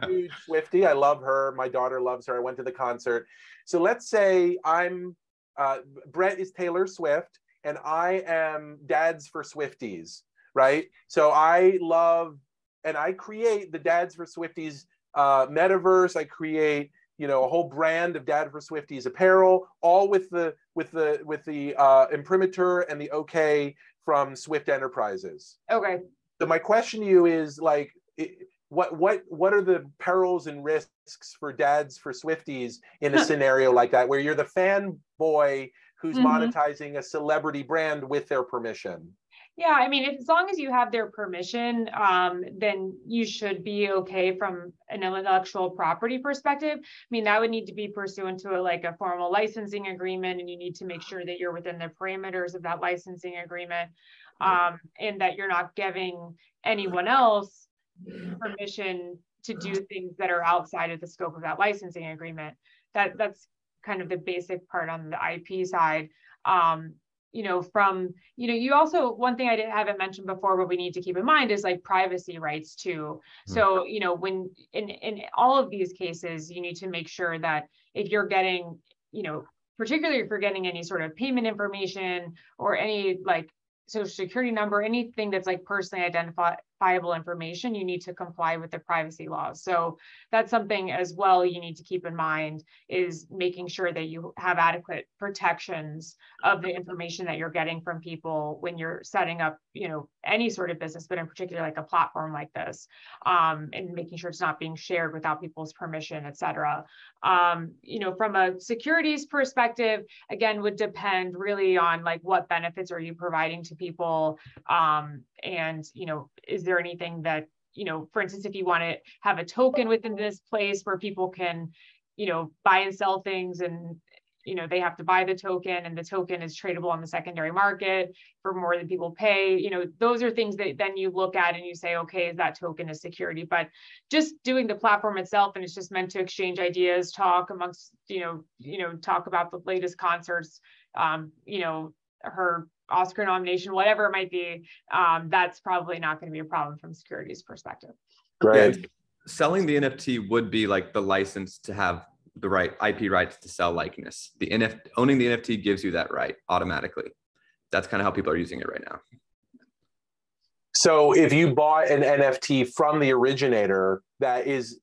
Speaker 1: huge Swifty. I love her. My daughter loves her. I went to the concert. So let's say I'm uh, Brett is Taylor Swift, and I am Dads for Swifties. Right. So I love and I create the Dads for Swifties uh, metaverse. I create you know a whole brand of Dad for Swifties apparel, all with the with the with the uh, imprimatur and the okay from Swift Enterprises.
Speaker 5: Okay.
Speaker 1: So my question to you is like. what what what are the perils and risks for dads for Swifties in a scenario like that where you're the fanboy who's mm-hmm. monetizing a celebrity brand with their permission?
Speaker 5: Yeah, I mean, if, as long as you have their permission, um, then you should be okay from an intellectual property perspective. I mean, that would need to be pursuant to a, like a formal licensing agreement, and you need to make sure that you're within the parameters of that licensing agreement, um, and that you're not giving anyone else permission to do things that are outside of the scope of that licensing agreement. That that's kind of the basic part on the IP side. Um, you know from you know you also one thing i didn't haven't mentioned before but we need to keep in mind is like privacy rights too mm-hmm. so you know when in in all of these cases you need to make sure that if you're getting you know particularly if you're getting any sort of payment information or any like social security number, anything that's like personally identifiable information, you need to comply with the privacy laws. So that's something as well you need to keep in mind is making sure that you have adequate protections of the information that you're getting from people when you're setting up, you know, any sort of business, but in particular like a platform like this, um, and making sure it's not being shared without people's permission, et cetera. Um, you know, from a securities perspective, again, would depend really on like what benefits are you providing to people um, and you know is there anything that you know for instance if you want to have a token within this place where people can you know buy and sell things and you know they have to buy the token and the token is tradable on the secondary market for more than people pay you know those are things that then you look at and you say okay is that token a security but just doing the platform itself and it's just meant to exchange ideas talk amongst you know you know talk about the latest concerts um you know her Oscar nomination, whatever it might be, um, that's probably not going to be a problem from securities perspective.
Speaker 1: Great.
Speaker 4: Yeah, selling the NFT would be like the license to have the right IP rights to sell likeness. The NFT owning the NFT gives you that right automatically. That's kind of how people are using it right now.
Speaker 1: So if you bought an NFT from the originator, that is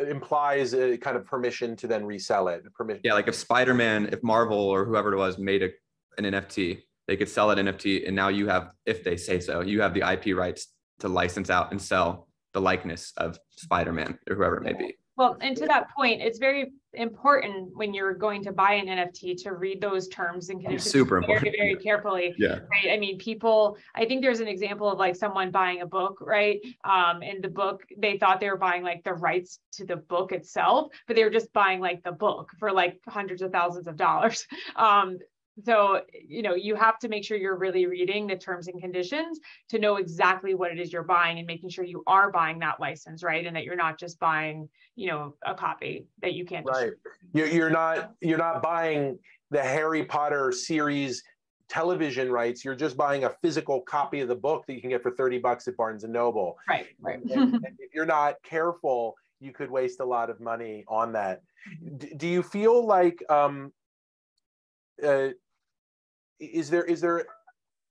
Speaker 1: implies a kind of permission to then resell it. Permission.
Speaker 4: Yeah, like if Spider-Man, if Marvel or whoever it was made a, an NFT, they could sell that NFT, and now you have, if they say so, you have the IP rights to license out and sell the likeness of Spider-Man or whoever it may be.
Speaker 5: Well, and to that point, it's very important when you're going to buy an NFT to read those terms and conditions
Speaker 4: Super
Speaker 5: very,
Speaker 4: important.
Speaker 5: very carefully.
Speaker 4: Yeah.
Speaker 5: Right. I mean, people, I think there's an example of like someone buying a book, right? Um, in the book, they thought they were buying like the rights to the book itself, but they were just buying like the book for like hundreds of thousands of dollars. Um, so you know you have to make sure you're really reading the terms and conditions to know exactly what it is you're buying and making sure you are buying that license right? And that you're not just buying you know a copy that you can't
Speaker 1: right. you're, you're not you're not buying the harry potter series television rights. You're just buying a physical copy of the book that you can get for 30 bucks at barnes and noble.
Speaker 5: Right right.
Speaker 1: And, and if you're not careful you could waste a lot of money on that. D- do you feel like um uh, is there is there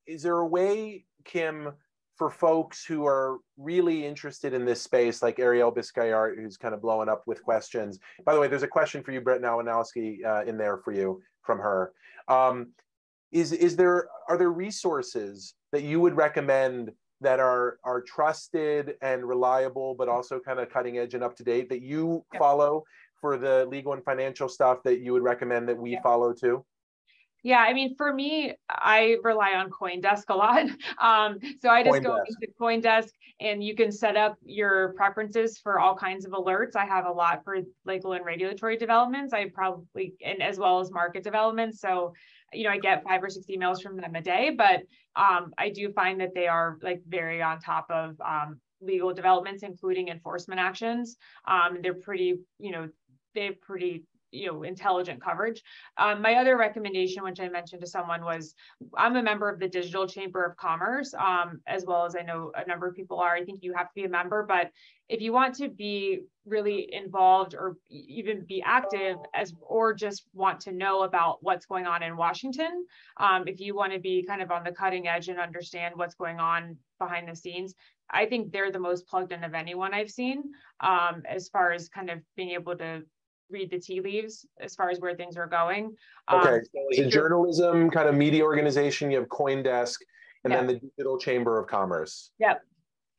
Speaker 1: is there a way, Kim, for folks who are really interested in this space, like Ariel Biscayart, who's kind of blowing up with questions. By the way, there's a question for you, Brett Malinowski, uh, in there for you from her. Um, is is there are there resources that you would recommend that are are trusted and reliable, but also kind of cutting edge and up to date that you
Speaker 5: Yeah.
Speaker 1: follow for the legal and financial stuff that you would recommend that we
Speaker 5: Yeah.
Speaker 1: follow too?
Speaker 5: Yeah, I mean, for me, I rely on CoinDesk a lot. Um, so I just go
Speaker 1: CoinDesk.
Speaker 5: into CoinDesk and you can set up your preferences for all kinds of alerts. I have a lot for legal and regulatory developments. I probably, and as well as market developments. So, you know, I get five or six emails from them a day, but um, I do find that they are like very on top of um, legal developments, including enforcement actions. Um, they're pretty, you know, they're pretty you know intelligent coverage. Um, my other recommendation which i mentioned to someone was i'm a member of the digital chamber of commerce um, as well as i know a number of people are. I think you have to be a member but if you want to be really involved or even be active as or just want to know about what's going on in washington um, if you want to be kind of on the cutting edge and understand what's going on behind the scenes i think they're the most plugged in of anyone i've seen um, as far as kind of being able to read the tea leaves as far as where things are going. Um,
Speaker 1: Okay, so as a journalism kind of media organization, you have CoinDesk and then the Digital Chamber of Commerce.
Speaker 5: Yep.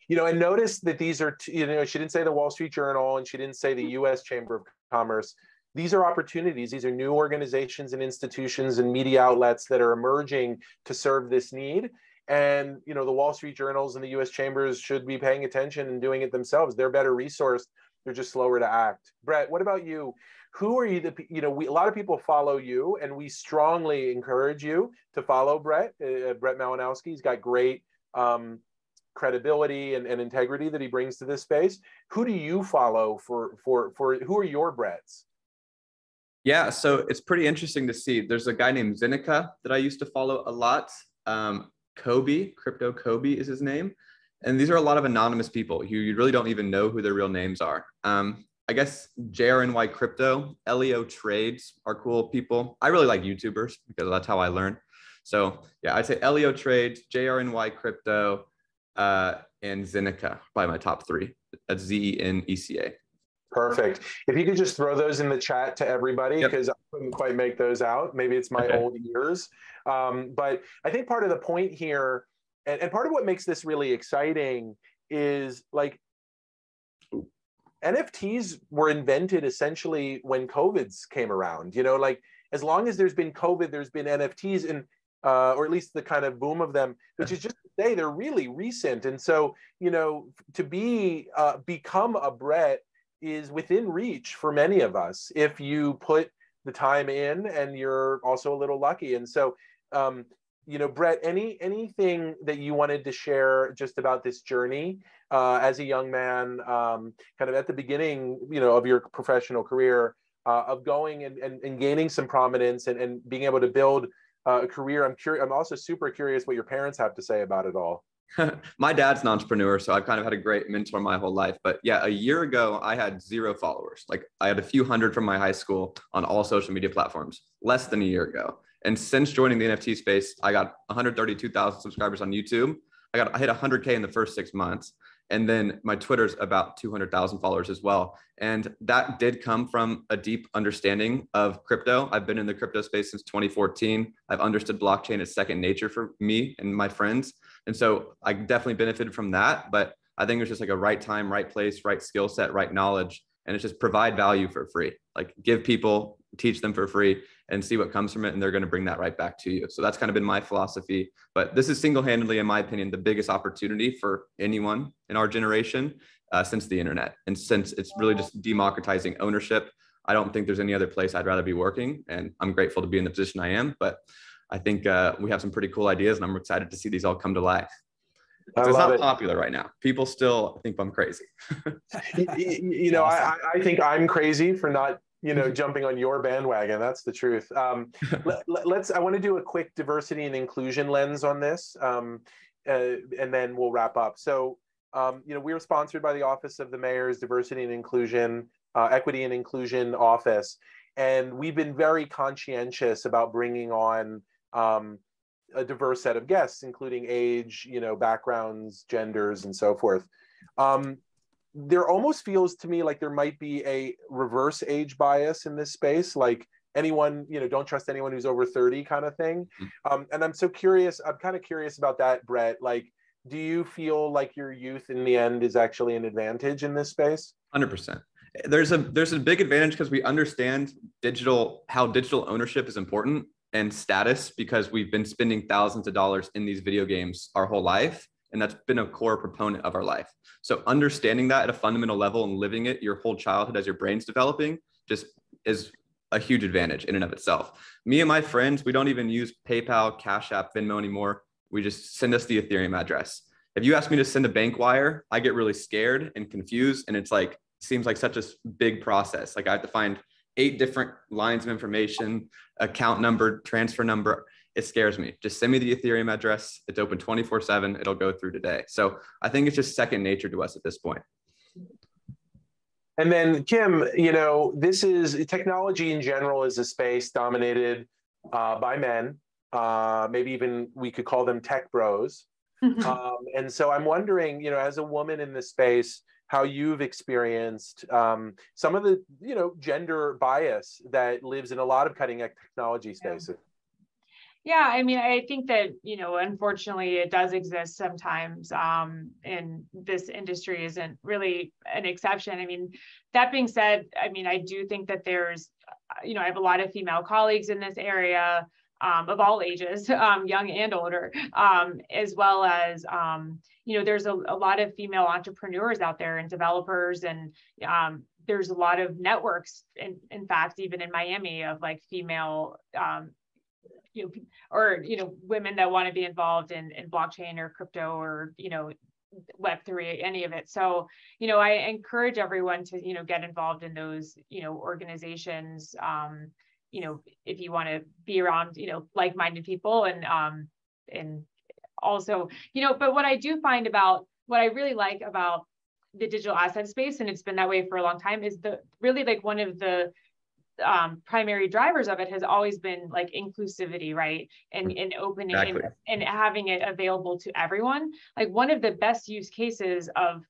Speaker 1: You know, and notice that these are, t- you know, she didn't say the Wall Street Journal and she didn't say
Speaker 5: Mm-hmm.
Speaker 1: the US Chamber of Commerce. These are opportunities. These are new organizations and institutions and media outlets that are emerging to serve this need. And, you know, the Wall Street Journals and the US Chambers should be paying attention and doing it themselves. They're better resourced. They're just slower to act. Brett, what about you? who are you the you know we a lot of people follow you and we strongly encourage you to follow brett uh, brett malinowski he's got great um, credibility and, and integrity that he brings to this space who do you follow for for for who are your bretts
Speaker 4: Yeah, so it's pretty interesting to see. There's a guy named Zeneca that I used to follow a lot. Um, Kobe, Crypto Kobe is his name. And these are a lot of anonymous people who you really don't even know who their real names are. Um, I guess JRNY Crypto, Leo Trades are cool people. I really like YouTubers because that's how I learn. So yeah, I'd say Leo Trades, JRNY Crypto, uh, and Zeneca by my top three. That's Z E N E C A.
Speaker 1: Perfect. If you could just throw those in the chat to everybody, because yep. I couldn't quite make those out. Maybe it's my okay. old ears. Um, but I think part of the point here, and, and part of what makes this really exciting is like NFTs were invented essentially when COVID's came around. You know, like as long as there's been COVID, there's been NFTs, and uh, or at least the kind of boom of them, which is just to say they're really recent. And so, you know, to be uh, become a Brett is within reach for many of us if you put the time in and you're also a little lucky. And so, um, you know, Brett, any anything that you wanted to share just about this journey uh, as a young man, um, kind of at the beginning, you know, of your professional career, uh, of going and, and, and, gaining some prominence and, and being able to build uh, a career. I'm curious. I'm also super curious what your parents have to say about it all.
Speaker 4: my dad's an entrepreneur, so I've kind of had a great mentor my whole life. But yeah, a year ago, I had zero followers. Like I had a few hundred from my high school on all social media platforms, less than a year ago. And since joining the NFT space, I got 132,000 subscribers on YouTube. I got I hit 100k in the first six months, and then my Twitter's about 200,000 followers as well. And that did come from a deep understanding of crypto. I've been in the crypto space since 2014. I've understood blockchain as second nature for me and my friends. And so I definitely benefited from that. But I think it was just like a right time, right place, right skill set, right knowledge. And it's just provide value for free. Like give people, teach them for free and see what comes from it. And they're going to bring that right back to you. So that's kind of been my philosophy. But this is single handedly, in my opinion, the biggest opportunity for anyone in our generation uh, since the internet. And since it's really just democratizing ownership, I don't think there's any other place I'd rather be working. And I'm grateful to be in the position I am. But I think uh, we have some pretty cool ideas, and I'm excited to see these all come to life. So it's not it. popular right now. People still think I'm crazy.
Speaker 1: you, know. I, I think I'm crazy for not, you know, jumping on your bandwagon. That's the truth. Um, let, us I want to do a quick diversity and inclusion lens on this, um, uh, and then we'll wrap up. So, um, you know, we are sponsored by the Office of the Mayor's Diversity and Inclusion, uh, Equity and Inclusion Office, and we've been very conscientious about bringing on um, a diverse set of guests, including age, you know, backgrounds, genders, and so forth. There almost feels to me like there might be a reverse age bias in this space, like anyone, you know, don't trust anyone who's over 30 kind of thing. Mm-hmm. Um, and I'm so curious, I'm kind of curious about that, Brett. Like, do you feel like your youth in the end is actually an advantage in this space?
Speaker 4: 100% there's a there's a big advantage because we understand digital how digital ownership is important and status because we've been spending thousands of dollars in these video games our whole life and that's been a core proponent of our life. So understanding that at a fundamental level and living it your whole childhood as your brain's developing just is a huge advantage in and of itself. Me and my friends we don't even use paypal cash app venmo anymore. We just send us the ethereum address. If you ask me to send a bank wire i get really scared and confused and it's like seems like such a big process. Like i have to find eight different lines of information, account number, transfer number. It scares me. Just send me the Ethereum address. It's open 24 7. It'll go through today. So I think it's just second nature to us at this point.
Speaker 1: And then, Kim, you know, this is technology in general is a space dominated uh, by men. Uh, maybe even we could call them tech bros. um, and so I'm wondering, you know, as a woman in this space, how you've experienced um, some of the you know gender bias that lives in a lot of cutting edge technology spaces.
Speaker 5: Yeah. I mean, I think that, you know, unfortunately, it does exist sometimes. Um, and this industry isn't really an exception. I mean, that being said, I mean, I do think that there's, you know, I have a lot of female colleagues in this area um, of all ages, um, young and older, um, as well as, um, you know, there's a, a, lot of female entrepreneurs out there and developers, and um, there's a lot of networks, in, in fact, even in Miami, of like female, um, you know, or you know, women that want to be involved in in blockchain or crypto or you know, web3 any of it. So you know i encourage everyone to you know get involved in those you know organizations um, you know, if you want to be around, you know, like-minded people and um and also, you know, but what I do find about what I really like about the digital asset space, and it's been that way for a long time, is the really like one of the um, primary drivers of it has always been like inclusivity, right? And, mm. and opening exactly. and, and having it available to everyone. Like one of the best use cases of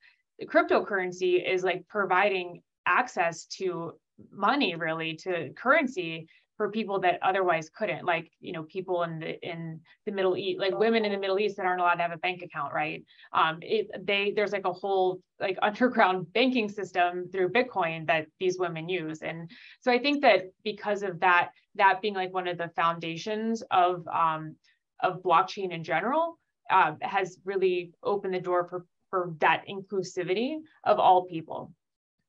Speaker 5: cryptocurrency is like providing access to money really to currency for people that otherwise couldn't like you know people in the in the middle east like women in the middle east that aren't allowed to have a bank account right? Um it, they there's like a whole like underground banking system through bitcoin that these women use. And so i think that because of that that being like one of the foundations of um of blockchain in general uh, has really opened the door for for that inclusivity of all people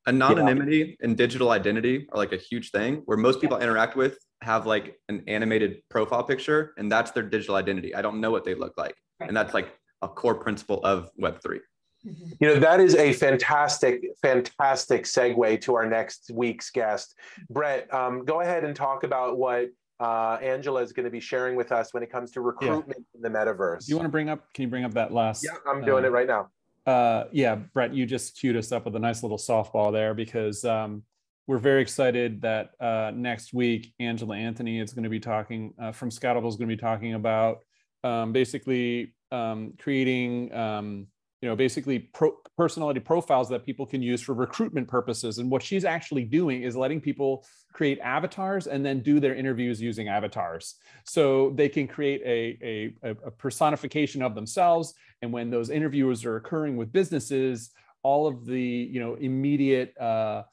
Speaker 4: anonymity yeah. and digital identity are like a huge thing where most people I interact with have like an animated profile picture and that's their digital identity. I don't know what they look like. Right. And that's like a core principle of Web3.
Speaker 1: Mm-hmm. You know, that is a fantastic, fantastic segue to our next week's guest. Brett, um, go ahead and talk about what uh, Angela is going to be sharing with us when it comes to recruitment yeah. in the metaverse.
Speaker 2: Do you want to bring up, can you bring up that last?
Speaker 1: Yeah, I'm doing uh, it right now
Speaker 2: uh, yeah, Brett, you just queued us up with a nice little softball there because um, we're very excited that uh, next week Angela Anthony is going to be talking uh, from Scoutable is going to be talking about um, basically um, creating um, you know basically pro- personality profiles that people can use for recruitment purposes. And what she's actually doing is letting people create avatars and then do their interviews using avatars. So they can create a, a, a personification of themselves. And when those interviews are occurring with businesses all of the you know immediate uh,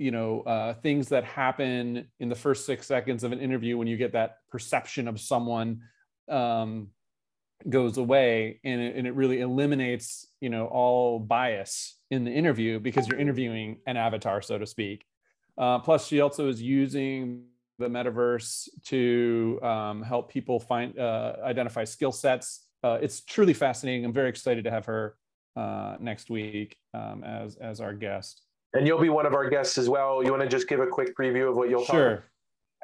Speaker 2: you know uh, things that happen in the first six seconds of an interview when you get that perception of someone um, goes away and it, and it really eliminates you know all bias in the interview because you're interviewing an avatar so to speak. Uh, plus she also is using the metaverse to um, help people find uh, identify skill sets. Uh, it's truly fascinating. I'm very excited to have her uh, next week um, as as our guest.
Speaker 1: And you'll be one of our guests as well. You want to just give a quick preview of what you'll
Speaker 2: sure.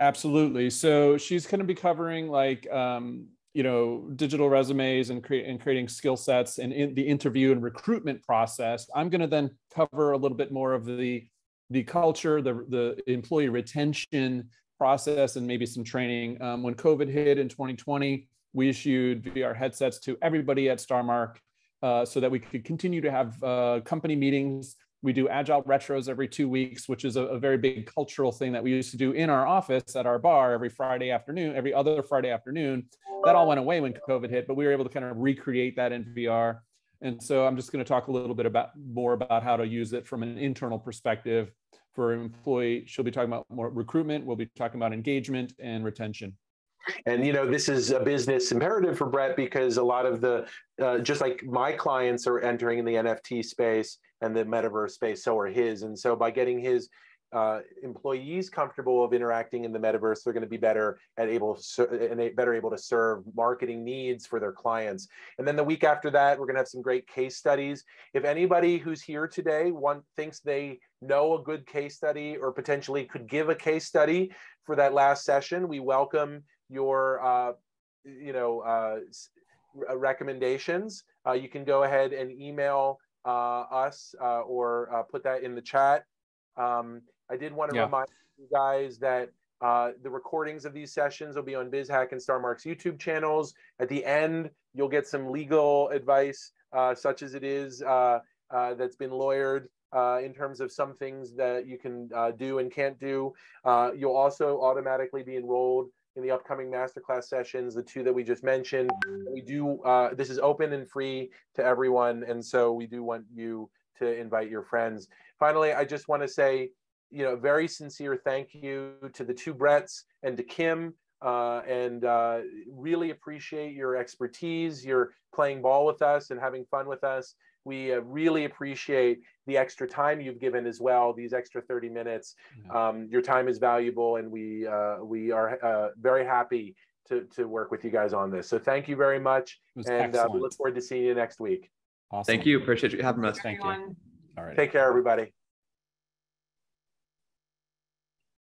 Speaker 2: Absolutely. So she's going to be covering like um, you know digital resumes and, create, and creating skill sets and in the interview and recruitment process i'm going to then cover a little bit more of the the culture the the employee retention process and maybe some training. Um, when covid hit in 2020 we issued vr headsets to everybody at starmark uh, so that we could continue to have uh, company meetings we do agile retros every two weeks, which is a, a, very big cultural thing that we used to do in our office at our bar every Friday afternoon, every other Friday afternoon. That all went away when COVID hit, but we were able to kind of recreate that in VR. And so I'm just going to talk a little bit about more about how to use it from an internal perspective for an employee. She'll be talking about more recruitment. We'll be talking about engagement and retention.
Speaker 1: And you know, this is a business imperative for Brett because a lot of the, uh, just like my clients are entering in the NFT space and the metaverse space, so are his. And so by getting his uh, employees comfortable of interacting in the metaverse, they're going to be better at able and better able to serve marketing needs for their clients. And then the week after that, we're going to have some great case studies. If anybody who's here today one thinks they know a good case study or potentially could give a case study for that last session, we welcome your uh, you know uh, uh, recommendations, uh, you can go ahead and email uh, us uh, or put that in the chat. Um, I did want to yeah. remind you guys that the recordings of these sessions will be on BizHack and StarMark's YouTube channels. At the end, you'll get some legal advice, such as it is that's been lawyered uh, in terms of some things that you can uh, do and can't do. Uh, you'll also automatically be enrolled in the upcoming masterclass sessions, the two that we just mentioned. We do, uh, this is open and free to everyone. And so we do want you to invite your friends. Finally, I just want to say, you know, very sincere thank you to the two Bretts and to Kim. Uh, and uh, really appreciate your expertise, your playing ball with us and having fun with us. We uh, really appreciate the extra time you've given as well, these extra 30 minutes. Um, your time is valuable, and we, uh, we are uh, very happy to, to work with you guys on this. So thank you very much. And uh, we look forward to seeing you next week.
Speaker 4: Awesome. Thank you. Appreciate you having us.
Speaker 2: Thank you. All
Speaker 1: right. Take care, everybody.